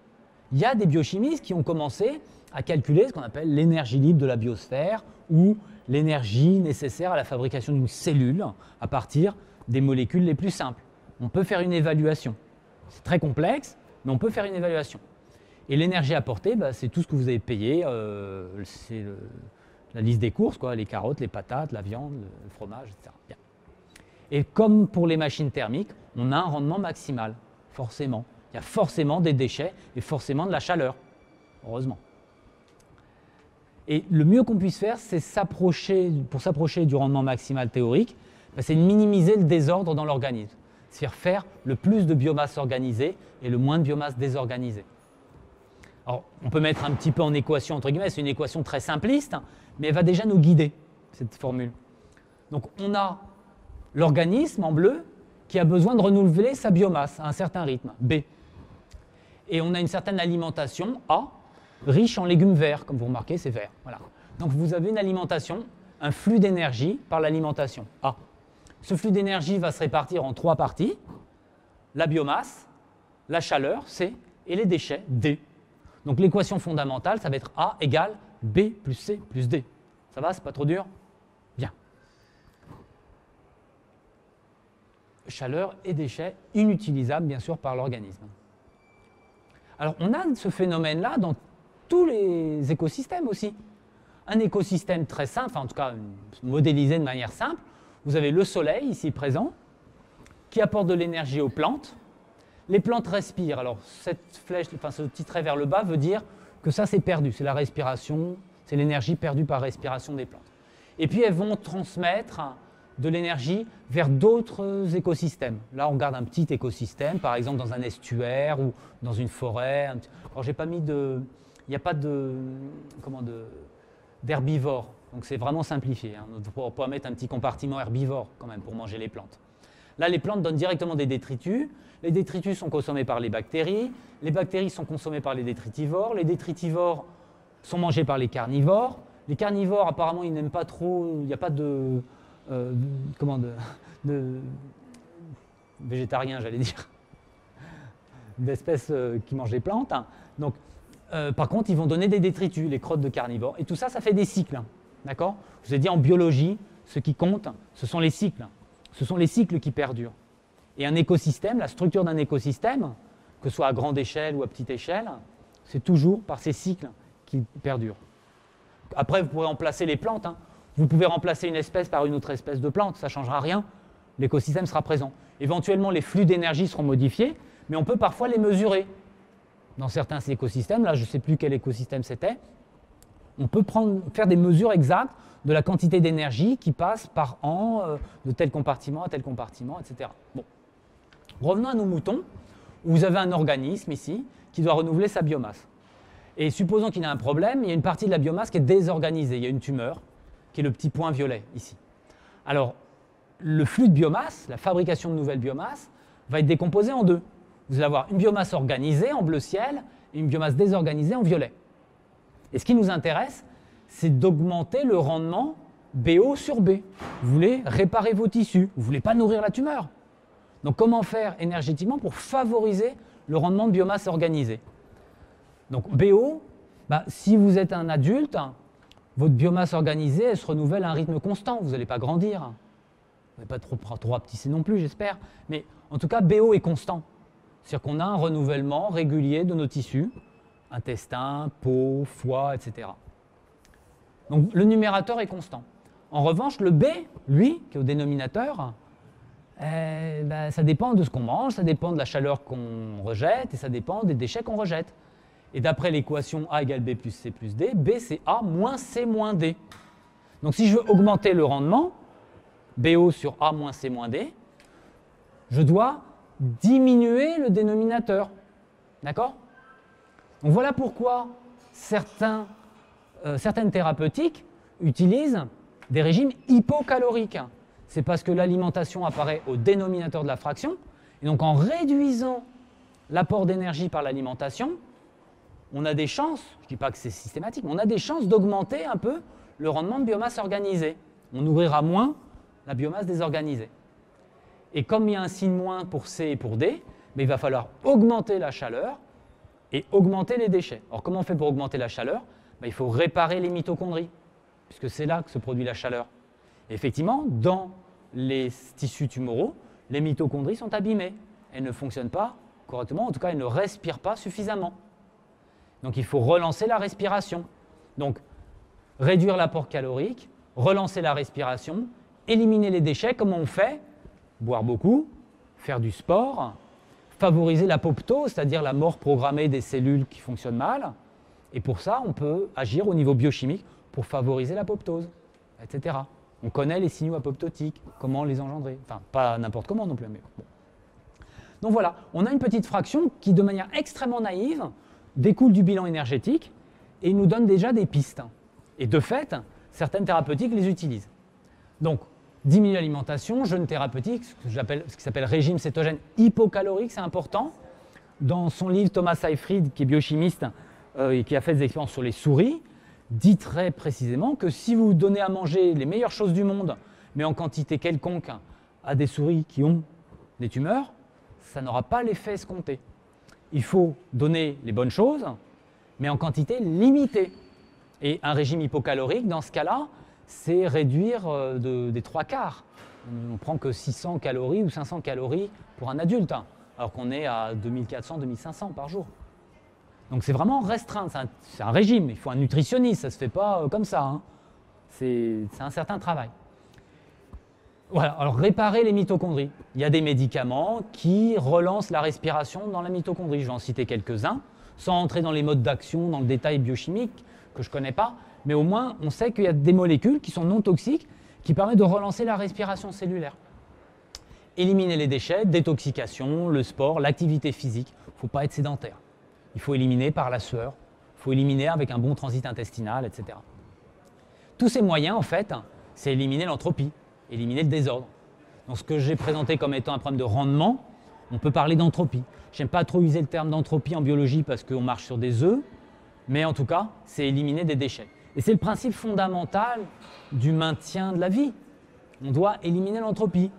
Il y a des biochimistes qui ont commencé à calculer ce qu'on appelle l'énergie libre de la biosphère ou l'énergie nécessaire à la fabrication d'une cellule à partir des molécules les plus simples. On peut faire une évaluation. C'est très complexe, mais on peut faire une évaluation. Et l'énergie apportée, bah, c'est tout ce que vous avez payé, euh, c'est la liste des courses, quoi, les carottes, les patates, la viande, le fromage, etc. Et comme pour les machines thermiques, on a un rendement maximal, forcément. Il y a forcément des déchets et forcément de la chaleur, heureusement. Et le mieux qu'on puisse faire, c'est s'approcher, pour s'approcher du rendement maximal théorique, bah, c'est de minimiser le désordre dans l'organisme c'est-à-dire faire le plus de biomasse organisée et le moins de biomasse désorganisée. Alors, on peut mettre un petit peu en équation, entre guillemets, c'est une équation très simpliste, mais elle va déjà nous guider, cette formule. Donc, on a l'organisme en bleu qui a besoin de renouveler sa biomasse à un certain rythme, B. Et on a une certaine alimentation, A, riche en légumes verts, comme vous remarquez, c'est vert. Voilà. Donc, vous avez une alimentation, un flux d'énergie par l'alimentation, A. Ce flux d'énergie va se répartir en trois parties, la biomasse, la chaleur, C, et les déchets, D. Donc l'équation fondamentale, ça va être A égale B plus C plus D. Ça va, c'est pas trop dur? Bien. Chaleur et déchets inutilisables, bien sûr, par l'organisme. Alors on a ce phénomène-là dans tous les écosystèmes aussi. Un écosystème très simple, en tout cas modélisé de manière simple, vous avez le soleil ici présent, qui apporte de l'énergie aux plantes. Les plantes respirent. Alors cette flèche, enfin ce petit trait vers le bas veut dire que ça c'est perdu, c'est la respiration, c'est l'énergie perdue par respiration des plantes. Et puis elles vont transmettre de l'énergie vers d'autres écosystèmes. Là, on regarde un petit écosystème, par exemple dans un estuaire ou dans une forêt. Alors, j'ai pas mis de, il n'y a pas de, comment de, d'herbivores, donc c'est vraiment simplifié. Hein. On pourra mettre un petit compartiment herbivore quand même pour manger les plantes. Là, les plantes donnent directement des détritus. Les détritus sont consommés par les bactéries. Les bactéries sont consommées par les détritivores. Les détritivores sont mangés par les carnivores. Les carnivores, apparemment, ils n'aiment pas trop. Il n'y a pas de. Euh, comment de, de végétariens, j'allais dire. D'espèces euh, qui mangent les plantes. Donc, euh, par contre, ils vont donner des détritus, les crottes de carnivores. Et tout ça, ça fait des cycles. D'accord? Je vous ai dit en biologie, ce qui compte, ce sont les cycles. Ce sont les cycles qui perdurent. Et un écosystème, la structure d'un écosystème, que ce soit à grande échelle ou à petite échelle, c'est toujours par ces cycles qui perdurent. Après, vous pourrez remplacer les plantes. Hein. Vous pouvez remplacer une espèce par une autre espèce de plante, ça ne changera rien. L'écosystème sera présent. Éventuellement, les flux d'énergie seront modifiés, mais on peut parfois les mesurer. Dans certains écosystèmes, là je ne sais plus quel écosystème c'était, on peut faire des mesures exactes de la quantité d'énergie qui passe par an euh, de tel compartiment à tel compartiment, etc. Bon. Revenons à nos moutons. Vous avez un organisme ici qui doit renouveler sa biomasse. Et supposons qu'il a un problème, il y a une partie de la biomasse qui est désorganisée, il y a une tumeur, qui est le petit point violet ici. Alors, le flux de biomasse, la fabrication de nouvelles biomasses, va être décomposé en deux. Vous allez avoir une biomasse organisée en bleu ciel et une biomasse désorganisée en violet. Et ce qui nous intéresse, c'est d'augmenter le rendement BO sur B. Vous voulez réparer vos tissus, vous ne voulez pas nourrir la tumeur. Donc comment faire énergétiquement pour favoriser le rendement de biomasse organisée Donc BO, bah, si vous êtes un adulte, votre biomasse organisée, se renouvelle à un rythme constant, vous n'allez pas grandir. Vous n'allez pas trop, trop non plus, j'espère. Mais en tout cas, BO est constant. C'est-à-dire qu'on a un renouvellement régulier de nos tissus, intestin, peau, foie, etc. Donc le numérateur est constant. En revanche, le B, lui, qui est au dénominateur, eh ben, ça dépend de ce qu'on mange, ça dépend de la chaleur qu'on rejette et ça dépend des déchets qu'on rejette. Et d'après l'équation A égale B plus C plus D, B c'est A moins C moins D. Donc si je veux augmenter le rendement, BO sur A moins C moins D, je dois diminuer le dénominateur. D'accord? Donc voilà pourquoi euh, certaines thérapeutiques utilisent des régimes hypocaloriques. C'est parce que l'alimentation apparaît au dénominateur de la fraction. Et donc en réduisant l'apport d'énergie par l'alimentation, on a des chances, je ne dis pas que c'est systématique, mais on a des chances d'augmenter un peu le rendement de biomasse organisée. On nourrira moins la biomasse désorganisée. Et comme il y a un signe moins pour C et pour D, mais il va falloir augmenter la chaleur et augmenter les déchets. Alors comment on fait pour augmenter la chaleur? Ben, il faut réparer les mitochondries, puisque c'est là que se produit la chaleur. effectivement, dans les tissus tumoraux, les mitochondries sont abîmées. Elles ne fonctionnent pas correctement, en tout cas, elles ne respirent pas suffisamment. Donc il faut relancer la respiration. Donc réduire l'apport calorique, relancer la respiration, éliminer les déchets, comment on fait Boire beaucoup, faire du sport, favoriser l'apoptose, c'est-à-dire la mort programmée des cellules qui fonctionnent mal, et pour ça, on peut agir au niveau biochimique pour favoriser l'apoptose, etc. On connaît les signaux apoptotiques, comment les engendrer. Enfin, pas n'importe comment non plus, mais bon. Donc voilà, on a une petite fraction qui, de manière extrêmement naïve, découle du bilan énergétique et nous donne déjà des pistes. Et de fait, certaines thérapeutiques les utilisent. Donc, diminuer l'alimentation, jeûne thérapeutique, ce, qui s'appelle régime cétogène hypocalorique, c'est important. Dans son livre, Thomas Seyfried, qui est biochimiste, euh, et qui a fait des expériences sur les souris, dit très précisément que si vous donnez à manger les meilleures choses du monde, mais en quantité quelconque, à des souris qui ont des tumeurs, ça n'aura pas l'effet escompté. Il faut donner les bonnes choses, mais en quantité limitée. Et un régime hypocalorique, dans ce cas-là, c'est réduire euh, des trois quarts. On ne prend que 600 calories ou 500 calories pour un adulte, hein, alors qu'on est à 2400-2500 par jour. Donc c'est vraiment restreint, c'est un, régime, il faut un nutritionniste, ça ne se fait pas euh, comme ça. Hein. C'est un certain travail. Voilà, alors réparer les mitochondries. Il y a des médicaments qui relancent la respiration dans la mitochondrie. Je vais en citer quelques-uns, sans entrer dans les modes d'action, dans le détail biochimique que je ne connais pas, mais au moins on sait qu'il y a des molécules qui sont non toxiques, qui permet de relancer la respiration cellulaire. Éliminer les déchets, détoxication, le sport, l'activité physique. Il ne faut pas être sédentaire. Il faut éliminer par la sueur, il faut éliminer avec un bon transit intestinal, etc. Tous ces moyens, en fait, c'est éliminer l'entropie, éliminer le désordre. Donc ce que j'ai présenté comme étant un problème de rendement, on peut parler d'entropie. J'aime pas trop utiliser le terme d'entropie en biologie parce qu'on marche sur des œufs, mais en tout cas, c'est éliminer des déchets. Et c'est le principe fondamental du maintien de la vie. On doit éliminer l'entropie.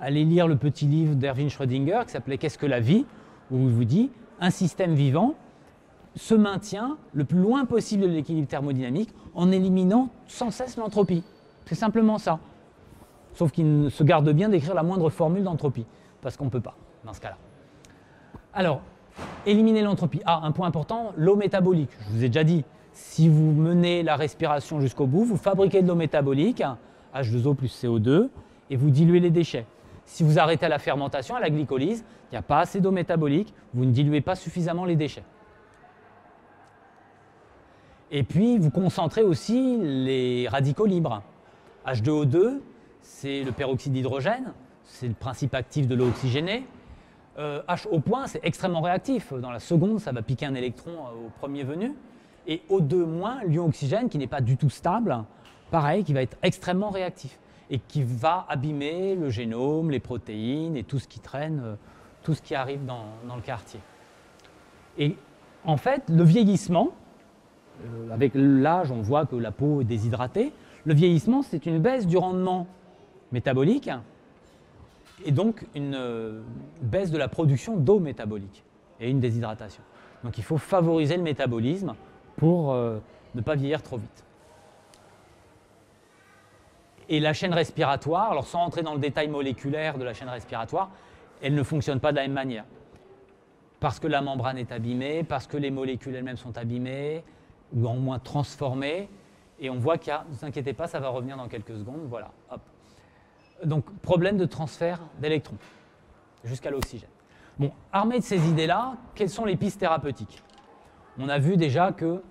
Allez lire le petit livre d'Erwin Schrödinger qui s'appelait Qu'est-ce que la vie? où il vous dit un système vivant se maintient le plus loin possible de l'équilibre thermodynamique en éliminant sans cesse l'entropie. C'est simplement ça. Sauf qu'il se garde bien d'écrire la moindre formule d'entropie, parce qu'on ne peut pas dans ce cas-là. Alors, éliminer l'entropie. Ah, un point important, l'eau métabolique. Je vous ai déjà dit, si vous menez la respiration jusqu'au bout, vous fabriquez de l'eau métabolique, H2O plus CO2, et vous diluez les déchets. Si vous arrêtez à la fermentation, à la glycolyse, il n'y a pas assez d'eau métabolique, vous ne diluez pas suffisamment les déchets. Et puis, vous concentrez aussi les radicaux libres. H2O2, c'est le peroxyde d'hydrogène, c'est le principe actif de l'eau oxygénée. Euh, H au point, c'est extrêmement réactif. Dans la seconde, ça va piquer un électron euh, au premier venu. Et O2-, l'ion oxygène, qui n'est pas du tout stable, pareil, qui va être extrêmement réactif et qui va abîmer le génome, les protéines et tout ce qui traîne, euh, tout ce qui arrive dans, le quartier. Et en fait, le vieillissement, avec l'âge, on voit que la peau est déshydratée. Le vieillissement, c'est une baisse du rendement métabolique et donc une euh, baisse de la production d'eau métabolique et une déshydratation. Donc il faut favoriser le métabolisme pour euh, ne pas vieillir trop vite. Et la chaîne respiratoire, alors sans entrer dans le détail moléculaire de la chaîne respiratoire, elle ne fonctionne pas de la même manière. Parce que la membrane est abîmée, parce que les molécules elles-mêmes sont abîmées, ou en moins transformées. Et on voit qu'il y a, ne vous inquiétez pas, ça va revenir dans quelques secondes. Voilà, hop. Donc, problème de transfert d'électrons jusqu'à l'oxygène. Bon, armé de ces idées-là, quelles sont les pistes thérapeutiques? On a vu déjà que,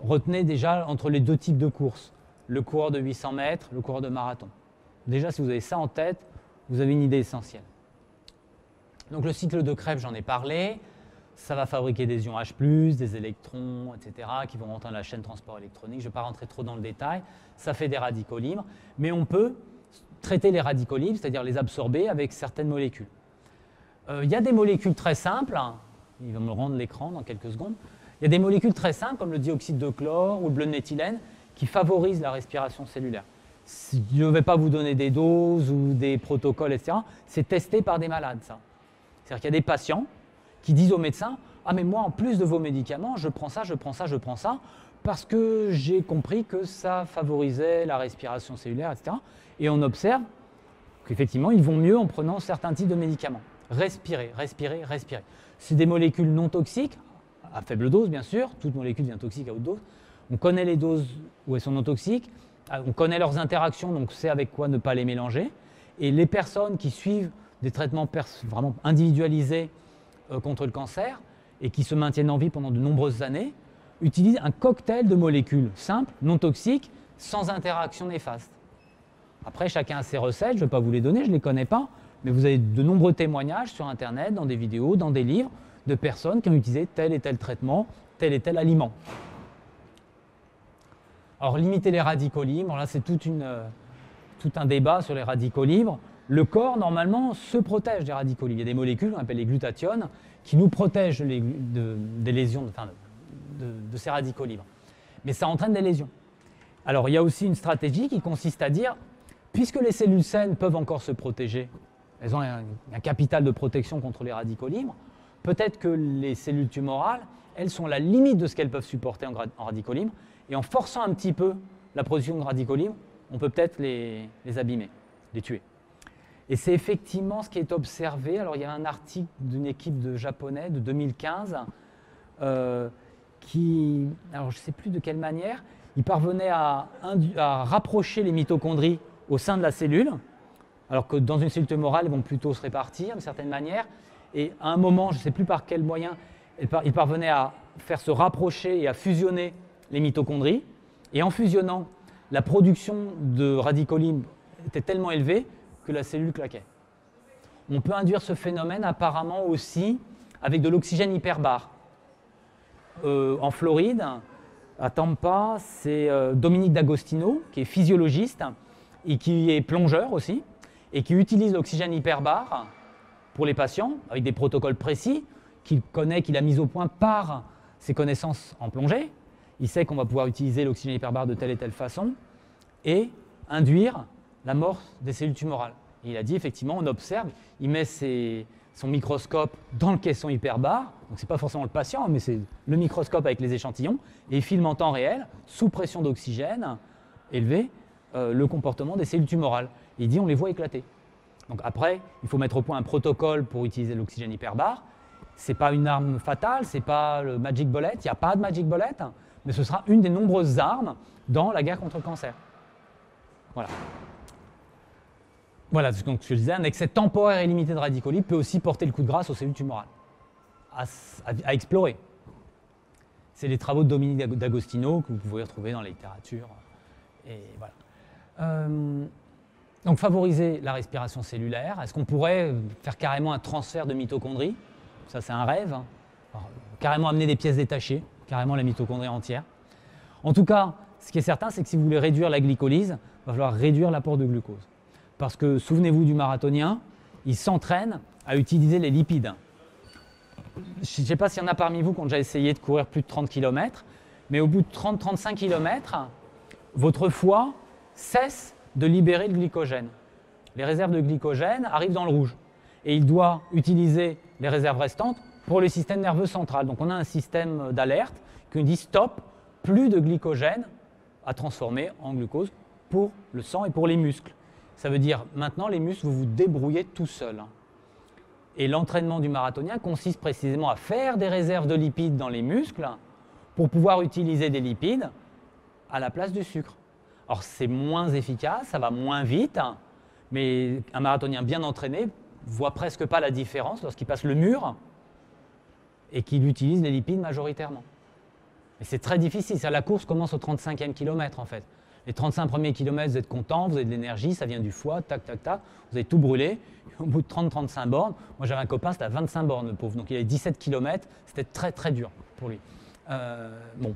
retenez déjà entre les deux types de courses, le coureur de 800 mètres, le coureur de marathon. Déjà, si vous avez ça en tête, vous avez une idée essentielle. Donc le cycle de Krebs, j'en ai parlé ça va fabriquer des ions H+, des électrons, etc., qui vont rentrer dans la chaîne transport électronique. Je ne vais pas rentrer trop dans le détail. Ça fait des radicaux libres, mais on peut traiter les radicaux libres, c'est-à-dire les absorber avec certaines molécules. Euh, il y a des molécules très simples, hein. il va me rendre l'écran dans quelques secondes. Il y a des molécules très simples, comme le dioxyde de chlore ou le bleu de méthylène, qui favorisent la respiration cellulaire. Je ne vais pas vous donner des doses ou des protocoles, etc. C'est testé par des malades, ça. C'est-à-dire qu'il y a des patients qui disent aux médecins Ah, mais moi, en plus de vos médicaments, je prends ça, je prends ça, je prends ça, parce que j'ai compris que ça favorisait la respiration cellulaire, etc. Et on observe qu'effectivement, ils vont mieux en prenant certains types de médicaments. Respirer, respirer, respirer. C'est des molécules non toxiques, à faible dose, bien sûr. Toute molécule devient toxique à haute dose. On connaît les doses où elles sont non toxiques, on connaît leurs interactions, donc on sait avec quoi ne pas les mélanger. Et les personnes qui suivent des traitements vraiment individualisés euh, contre le cancer et qui se maintiennent en vie pendant de nombreuses années, utilisent un cocktail de molécules simples, non toxiques, sans interaction néfaste. Après, chacun a ses recettes, je ne vais pas vous les donner, je ne les connais pas, mais vous avez de nombreux témoignages sur Internet, dans des vidéos, dans des livres, de personnes qui ont utilisé tel et tel traitement, tel et tel aliment. Alors, limiter les radicaux libres, là, c'est euh, tout un débat sur les radicaux libres le corps, normalement, se protège des radicaux libres. Il y a des molécules, on appelle les glutathiones, qui nous protègent des lésions, de, ces radicaux libres. Mais ça entraîne des lésions. Alors, il y a aussi une stratégie qui consiste à dire, puisque les cellules saines peuvent encore se protéger, elles ont un, capital de protection contre les radicaux libres, peut-être que les cellules tumorales, elles sont la limite de ce qu'elles peuvent supporter en, radicaux libres, et en forçant un petit peu la production de radicaux libres, on peut peut-être les abîmer, les tuer. Et c'est effectivement ce qui est observé. Alors il y a un article d'une équipe de japonais de 2015 euh, qui, alors je ne sais plus de quelle manière, il parvenait à, rapprocher les mitochondries au sein de la cellule, alors que dans une cellule tumorale, elles vont plutôt se répartir d'une certaine manière. Et à un moment, je ne sais plus par quel moyen, il parvenait à faire se rapprocher et à fusionner les mitochondries. Et en fusionnant la production de radicaux était tellement élevée que la cellule claquait. On peut induire ce phénomène apparemment aussi avec de l'oxygène hyperbare. Euh, en Floride, à Tampa, c'est euh, Dominique D'Agostino, qui est physiologiste et qui est plongeur aussi, et qui utilise l'oxygène hyperbare pour les patients avec des protocoles précis qu'il connaît, qu'il a mis au point par ses connaissances en plongée. Il sait qu'on va pouvoir utiliser l'oxygène hyperbare de telle et telle façon et induire la mort des cellules tumorales. il a dit effectivement, on observe, il met son microscope dans le caisson hyperbare, donc ce n'est pas forcément le patient, mais c'est le microscope avec les échantillons, et il filme en temps réel, sous pression d'oxygène élevée, euh, le comportement des cellules tumorales. il dit on les voit éclater. Donc après, il faut mettre au point un protocole pour utiliser l'oxygène hyperbare. Ce n'est pas une arme fatale, ce n'est pas le magic bullet, il n'y a pas de magic bullet, mais ce sera une des nombreuses armes dans la guerre contre le cancer. Voilà. Voilà, ce que je disais, un excès temporaire et limité de radicaux peut aussi porter le coup de grâce aux cellules tumorales, à, explorer. C'est les travaux de Dominique D'Agostino que vous pouvez retrouver dans la littérature. Et voilà. Euh, donc favoriser la respiration cellulaire. Est-ce qu'on pourrait faire carrément un transfert de mitochondrie Ça, c'est un rêve. Hein. carrément amener des pièces détachées, carrément la mitochondrie entière. En tout cas, ce qui est certain, c'est que si vous voulez réduire la glycolyse, il va falloir réduire l'apport de glucose. Parce que souvenez-vous du marathonien, il s'entraîne à utiliser les lipides. Je ne sais pas s'il y en a parmi vous qui ont déjà essayé de courir plus de 30 km, mais au bout de 30-35 km, votre foie cesse de libérer le glycogène. Les réserves de glycogène arrivent dans le rouge. Et il doit utiliser les réserves restantes pour le système nerveux central. Donc on a un système d'alerte qui nous dit stop, plus de glycogène à transformer en glucose pour le sang et pour les muscles. Ça veut dire maintenant les muscles, vous vous débrouillez tout seul. Et l'entraînement du marathonien consiste précisément à faire des réserves de lipides dans les muscles pour pouvoir utiliser des lipides à la place du sucre. Alors c'est moins efficace, ça va moins vite, mais un marathonien bien entraîné voit presque pas la différence lorsqu'il passe le mur et qu'il utilise les lipides majoritairement. Mais c'est très difficile, la course commence au 35e kilomètre en fait. Les 35 premiers kilomètres, vous êtes content, vous avez de l'énergie, ça vient du foie, tac, tac, tac, vous avez tout brûlé. Au bout de 30-35 bornes, moi j'avais un copain, c'était à 25 bornes, le pauvre, donc il avait 17 kilomètres, c'était très très dur pour lui. Euh, bon,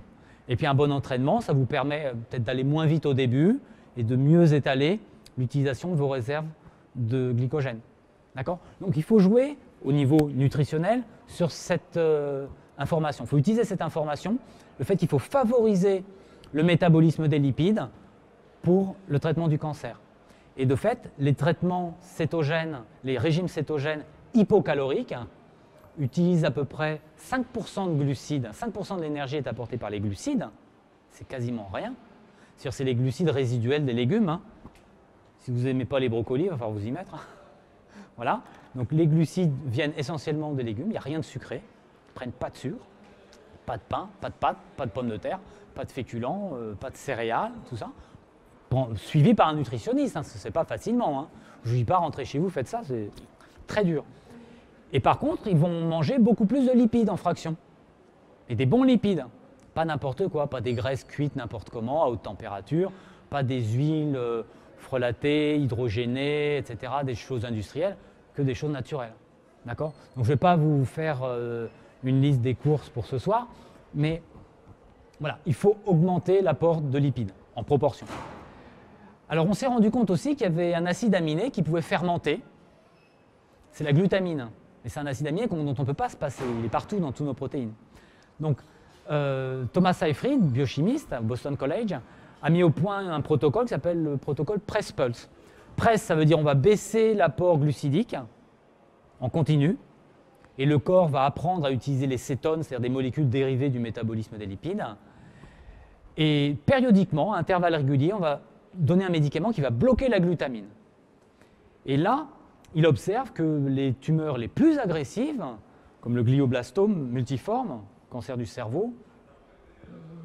et puis un bon entraînement, ça vous permet euh, peut-être d'aller moins vite au début et de mieux étaler l'utilisation de vos réserves de glycogène. D'accord? Donc il faut jouer au niveau nutritionnel sur cette euh, information. Il faut utiliser cette information, le fait qu'il faut favoriser le métabolisme des lipides pour le traitement du cancer. Et de fait, les traitements cétogènes, les régimes cétogènes hypocaloriques, utilise à peu près 5% de glucides, 5% de l'énergie est apportée par les glucides, c'est quasiment rien. C'est les glucides résiduels des légumes. Hein. Si vous n'aimez pas les brocolis, il va falloir vous y mettre. Hein. Voilà. Donc les glucides viennent essentiellement des légumes, il n'y a rien de sucré, ils ne prennent pas de sucre, pas de pain, pas de pâtes, pas de pommes de terre, pas de féculents, euh, pas de céréales, tout ça. suivi par un nutritionniste, hein, ce n'est pas facilement. Je ne dis pas rentrer chez vous, faites ça, c'est très dur. Et par contre, ils vont manger beaucoup plus de lipides en fraction. Et des bons lipides. Pas n'importe quoi, pas des graisses cuites n'importe comment, à haute température, pas des huiles euh, frelatées, hydrogénées, etc., des choses industrielles, que des choses naturelles. D'accord? Donc je ne vais pas vous faire euh, une liste des courses pour ce soir, mais voilà, il faut augmenter l'apport de lipides en proportion. Alors on s'est rendu compte aussi qu'il y avait un acide aminé qui pouvait fermenter, c'est la glutamine. Mais c'est un acide aminé dont on ne peut pas se passer. Il est partout dans toutes nos protéines. Donc, euh, Thomas Seyfried, biochimiste à Boston College, a mis au point un protocole qui s'appelle le protocole Press-Pulse. Press, ça veut dire on va baisser l'apport glucidique en continu, et le corps va apprendre à utiliser les cétones, c'est-à-dire des molécules dérivées du métabolisme des lipides. Et périodiquement, à intervalles réguliers, on va donner un médicament qui va bloquer la glutamine. Et là, il observe que les tumeurs les plus agressives, comme le glioblastome multiforme, cancer du cerveau,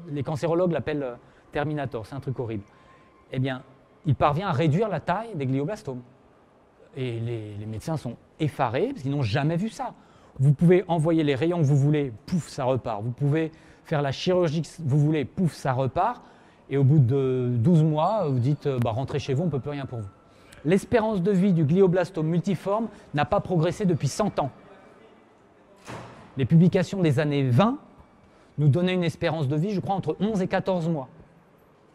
les cancérologues l'appellent Terminator, c'est un truc horrible. Eh bien, il parvient à réduire la taille des glioblastomes. Et les, médecins sont effarés parce qu'ils n'ont jamais vu ça. Vous pouvez envoyer les rayons que vous voulez, pouf, ça repart. Vous pouvez faire la chirurgie que vous voulez, pouf, ça repart. Et au bout de 12 mois, vous dites euh, bah, rentrez chez vous, on ne peut plus rien pour vous. L'espérance de vie du glioblastome multiforme n'a pas progressé depuis 100 ans. Les publications des années 20 nous donnaient une espérance de vie, je crois, entre 11 et 14 mois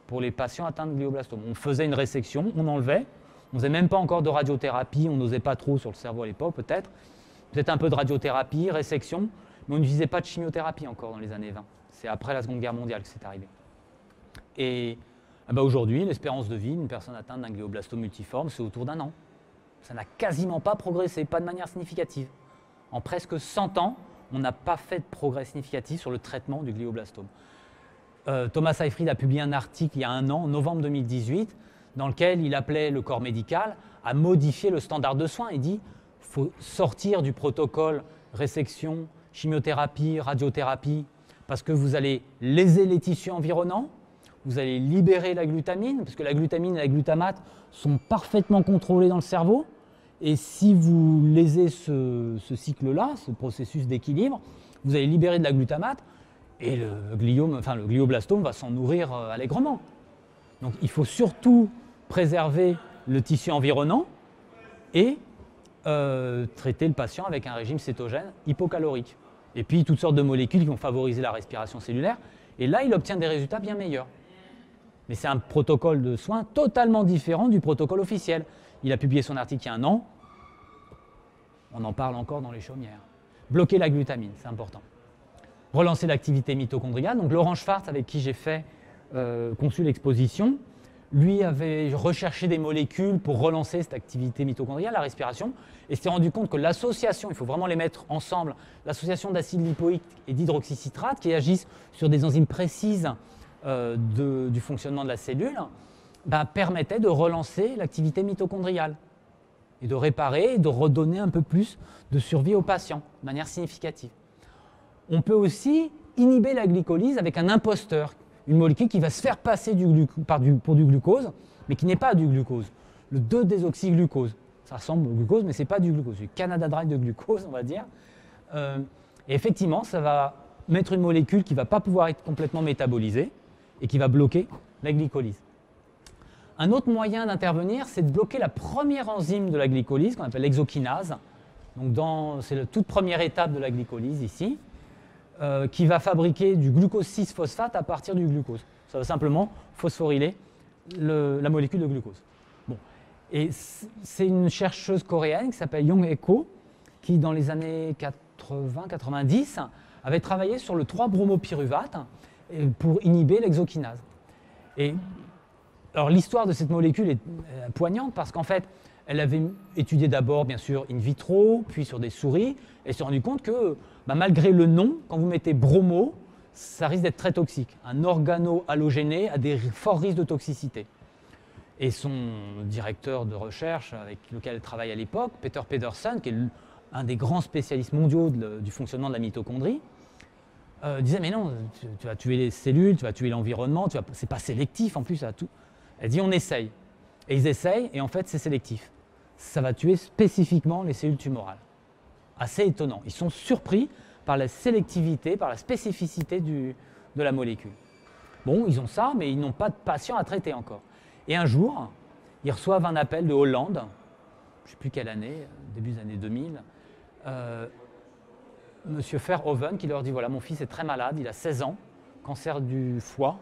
pour les patients atteints de glioblastome. On faisait une résection, on enlevait, on faisait même pas encore de radiothérapie, on n'osait pas trop sur le cerveau à l'époque peut-être, peut-être un peu de radiothérapie, résection, mais on n'utilisait pas de chimiothérapie encore dans les années 20. C'est après la Seconde Guerre mondiale que c'est arrivé. Et ah bah, aujourd'hui, l'espérance de vie d'une personne atteinte d'un glioblastome multiforme, c'est autour d'un an. Ça n'a quasiment pas progressé, pas de manière significative. En presque 100 ans, on n'a pas fait de progrès significatif sur le traitement du glioblastome. Euh, Thomas Seyfried a publié un article il y a un an, en novembre 2018, dans lequel il appelait le corps médical à modifier le standard de soins. Il dit faut sortir du protocole résection, chimiothérapie, radiothérapie, parce que vous allez léser les tissus environnants, vous allez libérer la glutamine, parce que la glutamine et la glutamate sont parfaitement contrôlés dans le cerveau. Et si vous lésez ce, cycle-là, ce processus d'équilibre, vous allez libérer de la glutamate et le, gliome, enfin, le glioblastome va s'en nourrir euh, allègrement. Donc il faut surtout préserver le tissu environnant et euh, traiter le patient avec un régime cétogène hypocalorique. Et puis toutes sortes de molécules qui vont favoriser la respiration cellulaire. Et là, il obtient des résultats bien meilleurs. Mais c'est un protocole de soins totalement différent du protocole officiel. Il a publié son article il y a un an. On en parle encore dans les chaumières. Bloquer la glutamine, c'est important. Relancer l'activité mitochondriale. Donc Laurent Schwartz, avec qui j'ai fait euh, conçu l'exposition, lui avait recherché des molécules pour relancer cette activité mitochondriale, la respiration, et s'est rendu compte que l'association, il faut vraiment les mettre ensemble, l'association d'acide lipoïque et d'hydroxycitrate qui agissent sur des enzymes précises euh, du fonctionnement de la cellule, bah, permettait de relancer l'activité mitochondriale et de réparer et de redonner un peu plus de survie aux patients de manière significative. On peut aussi inhiber la glycolyse avec un imposteur une molécule qui va se faire passer du du, pour du glucose, mais qui n'est pas du glucose. Le 2-désoxyglucose. Ça ressemble au glucose, mais ce n'est pas du glucose. C'est Canada Dry de glucose, on va dire. Euh, et effectivement, ça va mettre une molécule qui ne va pas pouvoir être complètement métabolisée et qui va bloquer la glycolyse. Un autre moyen d'intervenir, c'est de bloquer la première enzyme de la glycolyse, qu'on appelle l'exokinase. C'est la toute première étape de la glycolyse ici. Euh, qui va fabriquer du glucose 6-phosphate à partir du glucose. Ça va simplement phosphoryler la molécule de glucose. Bon. Et c'est une chercheuse coréenne qui s'appelle Yong Eko, qui dans les années 80-90 avait travaillé sur le 3-bromopyruvate euh, pour inhiber l'exokinase. Et alors l'histoire de cette molécule est euh, poignante parce qu'en fait, elle avait étudié d'abord, bien sûr, in vitro, puis sur des souris, et s'est rendue compte que bah, malgré le nom, quand vous mettez bromo, ça risque d'être très toxique. Un organo-halogéné a des forts risques de toxicité. Et son directeur de recherche avec lequel elle travaille à l'époque, Peter Pedersen, qui est un des grands spécialistes mondiaux du fonctionnement de la mitochondrie, euh, disait Mais non, tu, vas tuer les cellules, tu vas tuer l'environnement, c'est pas sélectif en plus. À tout. Elle dit On essaye. Et ils essayent, et en fait, c'est sélectif. Ça va tuer spécifiquement les cellules tumorales assez étonnant. Ils sont surpris par la sélectivité, par la spécificité de la molécule. Bon, ils ont ça, mais ils n'ont pas de patient à traiter encore. Et un jour, ils reçoivent un appel de Hollande, je ne sais plus quelle année, début des années 2000, euh, Monsieur Verhoeven qui leur dit voilà, mon fils est très malade, il a 16 ans, cancer du foie,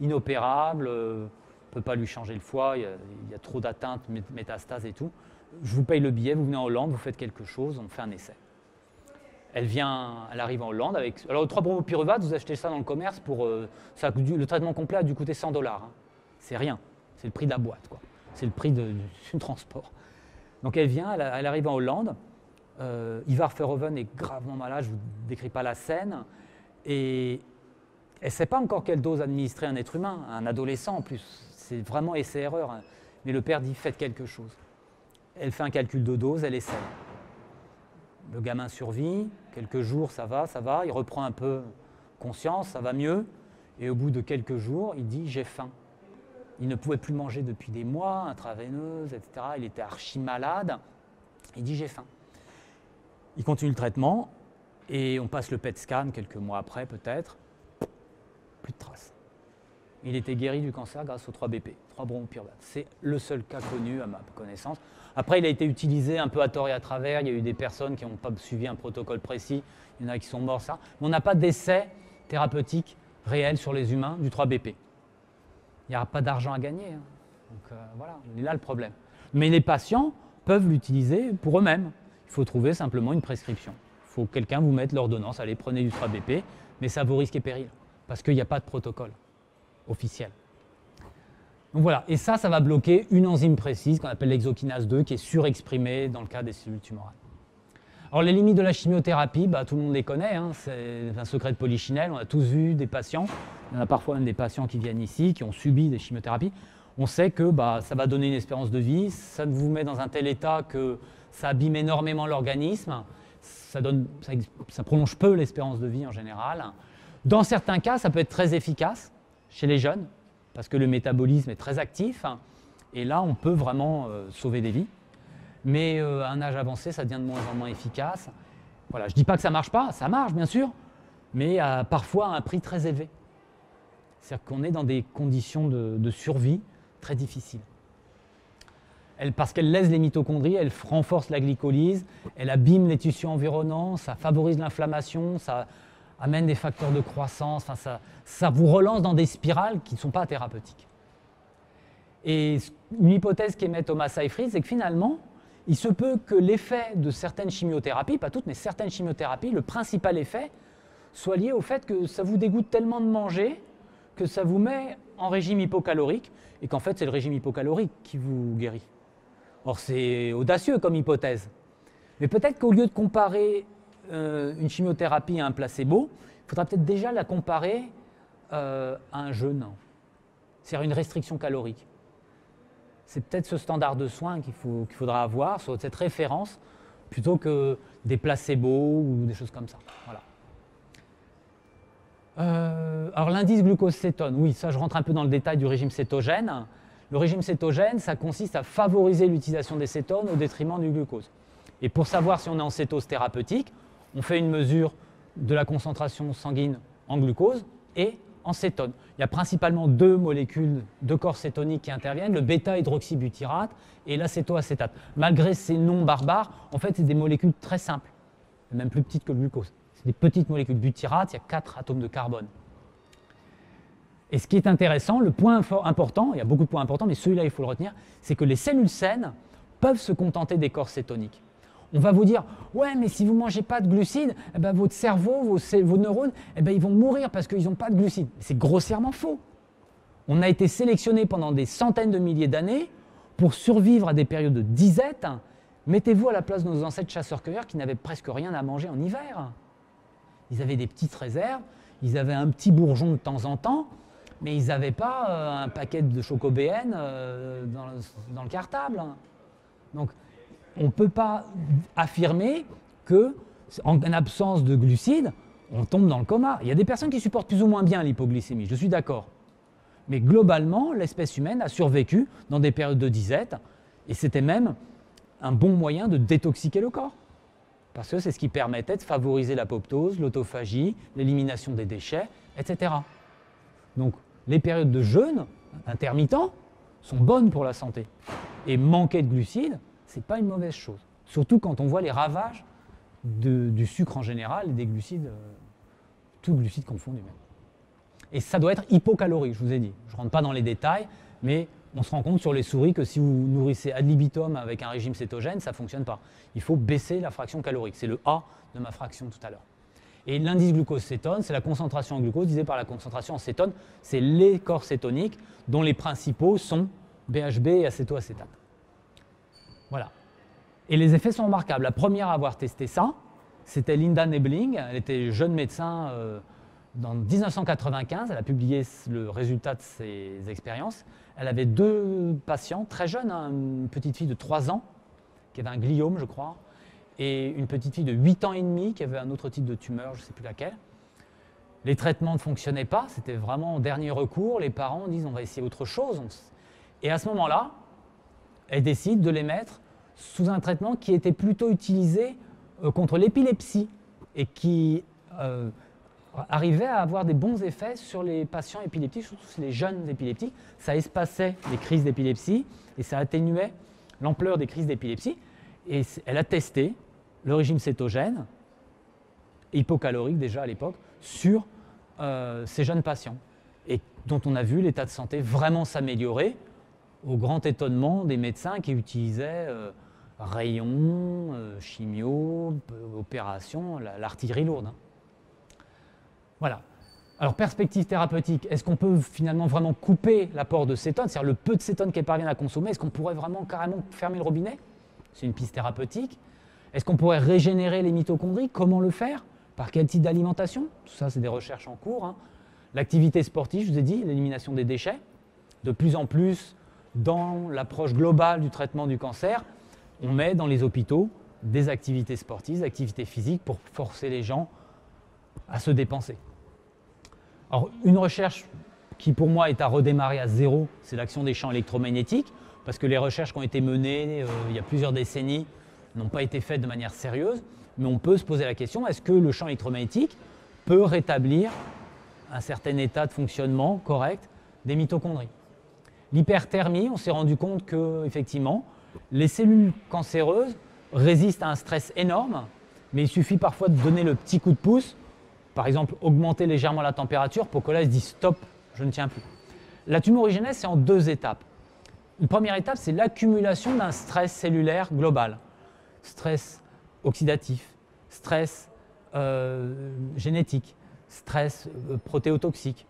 inopérable, euh, on ne peut pas lui changer le foie, il y a, trop d'atteintes, métastases et tout je vous paye le billet, vous venez en Hollande, vous faites quelque chose, on fait un essai. Elle vient, elle arrive en Hollande avec. Alors, 3 bromopyruvate, vous achetez ça dans le commerce pour. Euh, ça, le traitement complet a dû coûter 100 dollars. Hein. C'est rien. C'est le prix de la boîte, quoi. C'est le prix du transport. Donc, elle vient, elle, arrive en Hollande. Euh, Ivar Verhoeven est gravement malade, je ne vous décris pas la scène. Et elle ne sait pas encore quelle dose administrer un être humain, un adolescent en plus. C'est vraiment essai-erreur. Hein. Mais le père dit faites quelque chose. Elle fait un calcul de dose, elle essaie. Le gamin survit, quelques jours ça va, ça va, il reprend un peu conscience, ça va mieux, et au bout de quelques jours, il dit j'ai faim. Il ne pouvait plus manger depuis des mois, intraveineuse, etc. Il était archi malade. Il dit j'ai faim. Il continue le traitement et on passe le PET scan quelques mois après peut-être. Plus de traces. il était guéri du cancer grâce aux 3 BP, 3 bronchopyruvate. C'est le seul cas connu à ma connaissance. Après, il a été utilisé un peu à tort et à travers. Il y a eu des personnes qui n'ont pas suivi un protocole précis. Il y en a qui sont morts, ça. Mais on n'a pas d'essai thérapeutique réel sur les humains du 3BP. Il n'y aura pas d'argent à gagner. hein. Donc euh, voilà, il est là le problème. Mais les patients peuvent l'utiliser pour eux-mêmes. Il faut trouver simplement une prescription. Il faut que quelqu'un vous mette l'ordonnance, allez, prenez du 3BP, mais ça vaut risque et péril, parce qu'il n'y a pas de protocole officiel. Donc voilà, et ça, ça va bloquer une enzyme précise qu'on appelle l'exokinase 2, qui est surexprimée dans le cas des cellules tumorales. Alors les limites de la chimiothérapie, bah, tout le monde les connaît, hein, c'est un secret de polichinelle, on a tous vu des patients, il y en a parfois même des patients qui viennent ici, qui ont subi des chimiothérapies. On sait que bah, ça va donner une espérance de vie, ça vous met dans un tel état que ça abîme énormément l'organisme, ça, donne- ça prolonge peu l'espérance de vie en général. Dans certains cas, ça peut être très efficace chez les jeunes, parce que le métabolisme est très actif, et là, on peut vraiment euh, sauver des vies. Mais euh, à un âge avancé, ça devient de moins en moins efficace. Voilà, je ne dis pas que ça ne marche pas, ça marche bien sûr, mais parfois à un prix très élevé. C'est-à-dire qu'on est dans des conditions de survie très difficiles. Elle- parce qu'elle lèse les mitochondries, elle renforce la glycolyse, elle abîme les tissus environnants, ça favorise l'inflammation, ça amène des facteurs de croissance, ça, ça vous relance dans des spirales qui ne sont pas thérapeutiques. Et une hypothèse qu'émet Thomas Seyfried, c'est que finalement, il se peut que l'effet de certaines chimiothérapies, pas toutes, mais certaines chimiothérapies, le principal effet, soit lié au fait que ça vous dégoûte tellement de manger que ça vous met en régime hypocalorique et qu'en fait c'est le régime hypocalorique qui vous guérit. Or c'est audacieux comme hypothèse. Mais peut-être qu'au lieu de comparer euh, une chimiothérapie à un placebo, il faudra peut-être déjà la comparer euh, à un jeûne, c'est-à-dire une restriction calorique. C'est peut-être ce standard de soins qu'il faudra avoir, cette référence, plutôt que des placebos ou des choses comme ça. Voilà. Euh, alors l'indice glucose-cétone, oui, ça je rentre un peu dans le détail du régime cétogène. Le régime cétogène, ça consiste à favoriser l'utilisation des cétones au détriment du glucose. Et pour savoir si on est en cétose thérapeutique, on fait une mesure de la concentration sanguine en glucose et en cétone. Il y a principalement deux molécules de corps cétoniques qui interviennent, le bêta-hydroxybutyrate et l'acétoacétate. Malgré ces noms barbares, en fait, c'est des molécules très simples, même plus petites que le glucose. C'est des petites molécules butyrate, il y a quatre atomes de carbone. Et ce qui est intéressant, le point important, il y a beaucoup de points importants, mais celui-là, il faut le retenir, c'est que les cellules saines peuvent se contenter des corps cétoniques. On va vous dire, ouais, mais si vous ne mangez pas de glucides, eh ben, votre cerveau, vos neurones, eh ben, ils vont mourir parce qu'ils n'ont pas de glucides. C'est grossièrement faux. On a été sélectionné pendant des centaines de milliers d'années pour survivre à des périodes de disette. Mettez-vous à la place de nos ancêtres chasseurs-cueilleurs qui n'avaient presque rien à manger en hiver. Ils avaient des petites réserves, ils avaient un petit bourgeon de temps en temps, mais ils n'avaient pas euh, un paquet de chocobéennes euh, dans, le, cartable. Donc, on ne peut pas affirmer que, en absence de glucides, on tombe dans le coma. Il y a des personnes qui supportent plus ou moins bien l'hypoglycémie, je suis d'accord. Mais globalement, l'espèce humaine a survécu dans des périodes de disette, et c'était même un bon moyen de détoxiquer le corps. Parce que c'est ce qui permettait de favoriser l'apoptose, l'autophagie, l'élimination des déchets, etc. Donc les périodes de jeûne intermittent sont bonnes pour la santé. Et manquer de glucides, ce n'est pas une mauvaise chose. Surtout quand on voit les ravages du sucre en général et des glucides, euh, tous glucides confondus même. Et ça doit être hypocalorique, je vous ai dit. Je ne rentre pas dans les détails, mais on se rend compte sur les souris que si vous nourrissez ad libitum avec un régime cétogène, ça ne fonctionne pas. Il faut baisser la fraction calorique. C'est le A de ma fraction tout à l'heure. Et l'indice glucose-cétone, c'est la concentration en glucose divisée par la concentration en cétone. C'est les corps cétoniques dont les principaux sont BHB et acétoacétate. Voilà. Et les effets sont remarquables. La première à avoir testé ça, c'était Linda Nebling. Elle était jeune médecin euh, dans 1995. Elle a publié le résultat de ses expériences. Elle avait deux patients très jeunes, hein, une petite fille de 3 ans qui avait un gliome, je crois, et une petite fille de 8 ans et demi qui avait un autre type de tumeur, je ne sais plus laquelle. Les traitements ne fonctionnaient pas, c'était vraiment en dernier recours. Les parents disent on va essayer autre chose. Et à ce moment-là, elle décide de les mettre sous un traitement qui était plutôt utilisé euh, contre l'épilepsie et qui euh, arrivait à avoir des bons effets sur les patients épileptiques, surtout les jeunes épileptiques. Ça espaçait les crises d'épilepsie et ça atténuait l'ampleur des crises d'épilepsie. Et elle a testé le régime cétogène, hypocalorique déjà à l'époque, sur euh, ces jeunes patients, et dont on a vu l'état de santé vraiment s'améliorer, au grand étonnement des médecins qui utilisaient euh, rayons, euh, chimio, opérations, l'artillerie lourde. Voilà. Alors, perspective thérapeutique, est-ce qu'on peut finalement vraiment couper l'apport de cétone, c'est-à-dire le peu de cétone qu'elle parvient à consommer, est-ce qu'on pourrait vraiment carrément fermer le robinet? C'est une piste thérapeutique. Est-ce qu'on pourrait régénérer les mitochondries? Comment le faire? Par quel type d'alimentation? Tout ça, c'est des recherches en cours. Hein. L'activité sportive, je vous ai dit, l'élimination des déchets. De plus en plus, dans l'approche globale du traitement du cancer, on met dans les hôpitaux des activités sportives, des activités physiques pour forcer les gens à se dépenser. Alors, une recherche qui pour moi est à redémarrer à zéro, c'est l'action des champs électromagnétiques, parce que les recherches qui ont été menées euh, il y a plusieurs décennies n'ont pas été faites de manière sérieuse, mais on peut se poser la question, est-ce que le champ électromagnétique peut rétablir un certain état de fonctionnement correct des mitochondries? L'hyperthermie, on s'est rendu compte que effectivement, les cellules cancéreuses résistent à un stress énorme, mais il suffit parfois de donner le petit coup de pouce, par exemple augmenter légèrement la température pour que là, se dise stop, je ne tiens plus. La tumorigénèse, c'est en deux étapes. Une première étape, c'est l'accumulation d'un stress cellulaire global stress oxydatif, stress euh, génétique, stress euh, protéotoxique,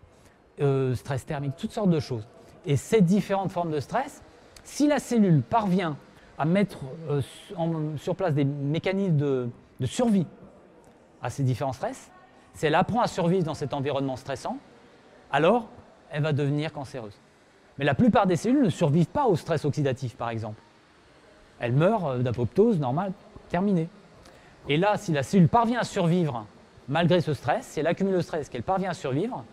euh, stress thermique, toutes sortes de choses. Et ces différentes formes de stress, si la cellule parvient à mettre sur place des mécanismes de, de survie à ces différents stress, si elle apprend à survivre dans cet environnement stressant, alors elle va devenir cancéreuse. Mais la plupart des cellules ne survivent pas au stress oxydatif, par exemple elle meurt euh, d'apoptose normale, terminée. Et là, si la cellule parvient à survivre malgré ce stress, si elle accumule le stress, qu'elle parvient à survivre,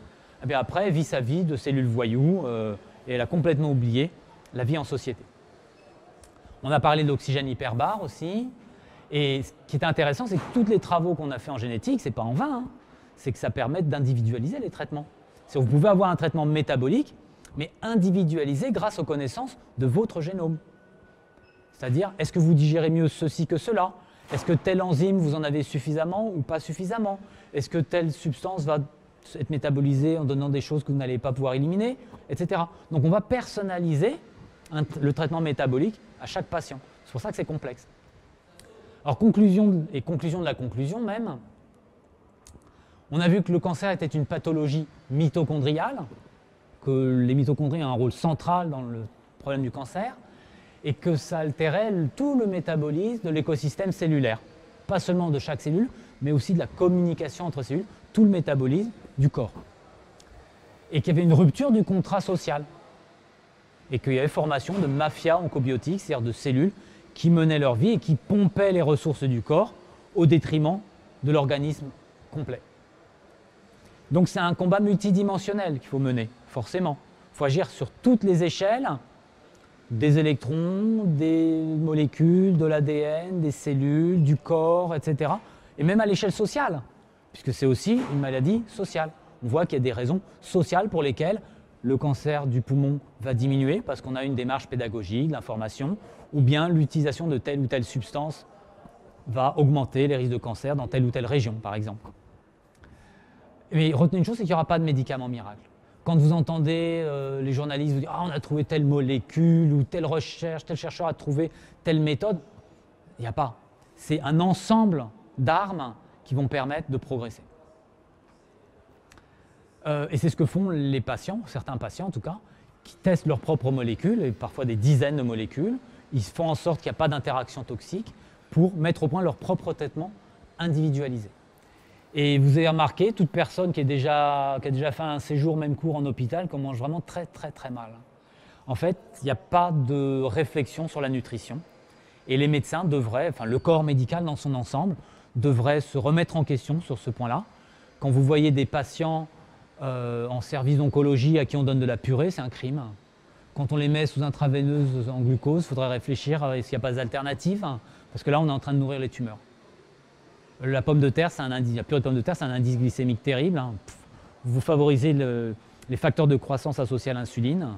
eh bien après, elle vit sa vie de cellule voyou euh, et elle a complètement oublié la vie en société. On a parlé de l'oxygène hyperbare aussi. Et ce qui est intéressant, c'est que tous les travaux qu'on a fait en génétique, ce n'est pas en vain, hein. c'est que ça permet d'individualiser les traitements. Vous pouvez avoir un traitement métabolique, mais individualisé grâce aux connaissances de votre génome. C'est-à-dire, est-ce que vous digérez mieux ceci que cela? Est-ce que telle enzyme, vous en avez suffisamment ou pas suffisamment? Est-ce que telle substance va être métabolisée en donnant des choses que vous n'allez pas pouvoir éliminer Etc. Donc on va personnaliser le traitement métabolique à chaque patient. C'est pour ça que c'est complexe. Alors conclusion et conclusion de la conclusion même, on a vu que le cancer était une pathologie mitochondriale, que les mitochondries ont un rôle central dans le problème du cancer, et que ça altérait tout le métabolisme de l'écosystème cellulaire. Pas seulement de chaque cellule, mais aussi de la communication entre cellules, tout le métabolisme du corps. Et qu'il y avait une rupture du contrat social. Et qu'il y avait formation de mafias oncobiotiques, c'est-à-dire de cellules qui menaient leur vie et qui pompaient les ressources du corps au détriment de l'organisme complet. Donc c'est un combat multidimensionnel qu'il faut mener, forcément. Il faut agir sur toutes les échelles des électrons, des molécules, de l'ADN, des cellules, du corps, etc. Et même à l'échelle sociale, puisque c'est aussi une maladie sociale. On voit qu'il y a des raisons sociales pour lesquelles le cancer du poumon va diminuer, parce qu'on a une démarche pédagogique, l'information, ou bien l'utilisation de telle ou telle substance va augmenter les risques de cancer dans telle ou telle région, par exemple. Mais retenez une chose, c'est qu'il n'y aura pas de médicament miracle. Quand vous entendez euh, les journalistes vous dire Ah, on a trouvé telle molécule ou telle recherche, tel chercheur a trouvé telle méthode, il n'y a pas. C'est un ensemble d'armes qui vont permettre de progresser. Euh, et c'est ce que font les patients, certains patients en tout cas, qui testent leurs propres molécules, et parfois des dizaines de molécules. Ils font en sorte qu'il n'y a pas d'interaction toxique pour mettre au point leur propre traitement individualisé. Et vous avez remarqué, toute personne qui, a déjà fait un séjour, même cours en hôpital, commence vraiment très très très mal. En fait, il n'y a pas de réflexion sur la nutrition. Et les médecins devraient, enfin le corps médical dans son ensemble, devrait se remettre en question sur ce point-là. Quand vous voyez des patients euh, en service d'oncologie à qui on donne de la purée, c'est un crime. Quand on les met sous intraveineuse en glucose, il faudrait réfléchir, est-ce qu'il n'y a pas d'alternative Parce que là, on est en train de nourrir les tumeurs. La pomme de terre, c'est un indice, la purée pomme de terre, c'est un indice glycémique terrible. hein. Vous favorisez le- les facteurs de croissance associés à l'insuline.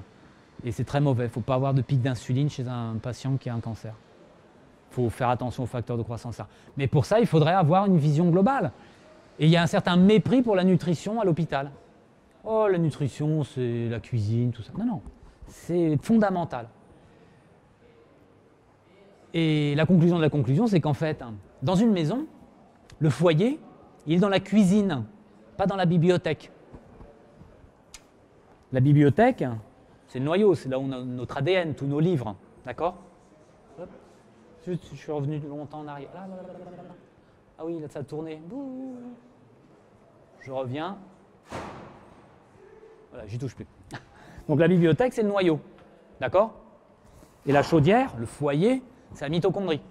Et c'est très mauvais. Il ne faut pas avoir de pic d'insuline chez un patient qui a un cancer. Il faut faire attention aux facteurs de croissance. là. Mais pour ça, il faudrait avoir une vision globale. Et il y a un certain mépris pour la nutrition à l'hôpital. Oh, la nutrition, c'est la cuisine, tout ça. Non, non. C'est fondamental. Et la conclusion de la conclusion, c'est qu'en fait, hein, dans une maison, le foyer, il est dans la cuisine, pas dans la bibliothèque. La bibliothèque, c'est le noyau, c'est là où on a notre ADN, tous nos livres. D'accord Je suis revenu longtemps en arrière. Ah oui, là, ça a tourné. Je reviens. Voilà, j'y touche plus. Donc la bibliothèque, c'est le noyau. D'accord Et la chaudière, le foyer, c'est la mitochondrie.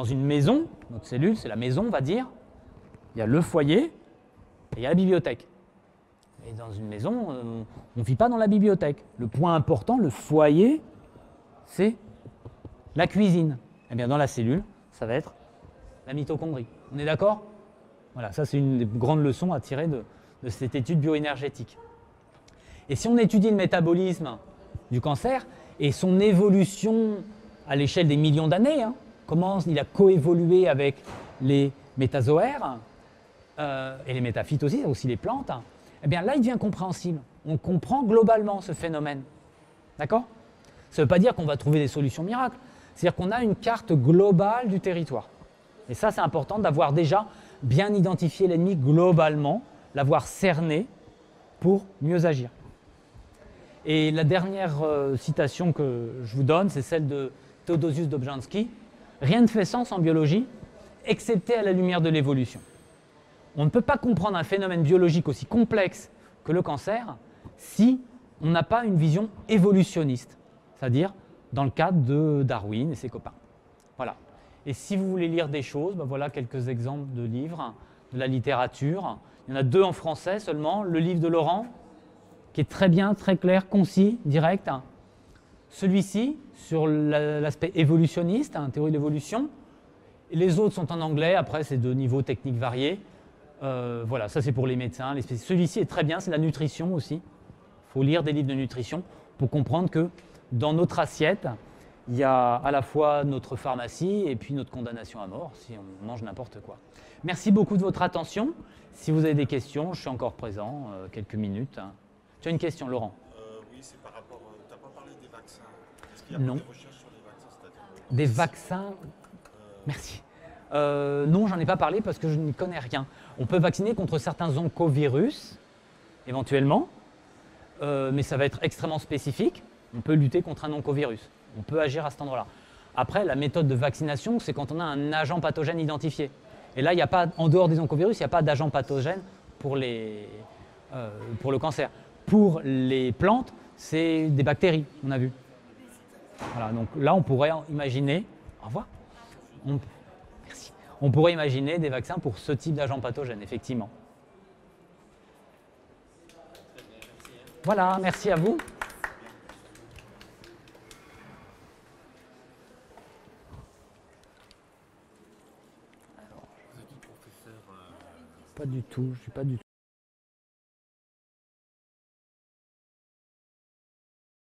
Dans une maison, notre cellule, c'est la maison, on va dire. Il y a le foyer et il y a la bibliothèque. Et dans une maison, euh, on ne vit pas dans la bibliothèque. Le point important, le foyer, c'est la cuisine. Eh bien, dans la cellule, ça va être la mitochondrie. On est d'accord? Voilà, ça c'est une des grandes leçons à tirer de, de cette étude bioénergétique. Et si on étudie le métabolisme du cancer et son évolution à l'échelle des millions d'années, hein, comment il a coévolué avec les métazoaires euh, et les métaphytes aussi, aussi les plantes, eh bien là il devient compréhensible. On comprend globalement ce phénomène. D'accord? Ça ne veut pas dire qu'on va trouver des solutions miracles. C'est-à-dire qu'on a une carte globale du territoire. Et ça, c'est important d'avoir déjà bien identifié l'ennemi globalement, l'avoir cerné pour mieux agir. Et la dernière euh, citation que je vous donne, c'est celle de Theodosius Dobzhansky. Rien ne fait sens en biologie, excepté à la lumière de l'évolution. On ne peut pas comprendre un phénomène biologique aussi complexe que le cancer si on n'a pas une vision évolutionniste, c'est-à-dire dans le cadre de Darwin et ses copains. Voilà. Et si vous voulez lire des choses, ben voilà quelques exemples de livres, de la littérature. Il y en a deux en français seulement. Le livre de Laurent, qui est très bien, très clair, concis, direct. Celui-ci, sur la- l'aspect évolutionniste, hein, théorie de l'évolution. Les autres sont en anglais, après c'est de niveaux techniques variés. Euh, voilà, ça c'est pour les médecins. Celui-ci est très bien, c'est la nutrition aussi. Il faut lire des livres de nutrition pour comprendre que dans notre assiette, il y a à la fois notre pharmacie et puis notre condamnation à mort si on mange n'importe quoi. Merci beaucoup de votre attention. Si vous avez des questions, je suis encore présent, euh, quelques minutes. hein. Tu as une question, Laurent Euh, oui, c'est par rapport. tu n'as pas parlé des vaccins. Est-ce qu'il y a Non. des vaccins euh, Merci. Euh, non, j'en ai pas parlé parce que je n'y connais rien. On peut vacciner contre certains oncovirus, éventuellement, euh, mais ça va être extrêmement spécifique. On peut lutter contre un oncovirus. On peut agir à cet endroit-là. Après, la méthode de vaccination, c'est quand on a un agent pathogène identifié. Et là, il n'y a pas, en dehors des oncovirus, il n'y a pas d'agent pathogène pour, les, euh, pour le cancer. Pour les plantes, c'est des bactéries, on a vu. Voilà, donc là, on pourrait imaginer. Au revoir. On, merci. On pourrait imaginer des vaccins pour ce type d'agent pathogène, effectivement. Voilà, merci à vous. Pas du tout, je suis pas du tout.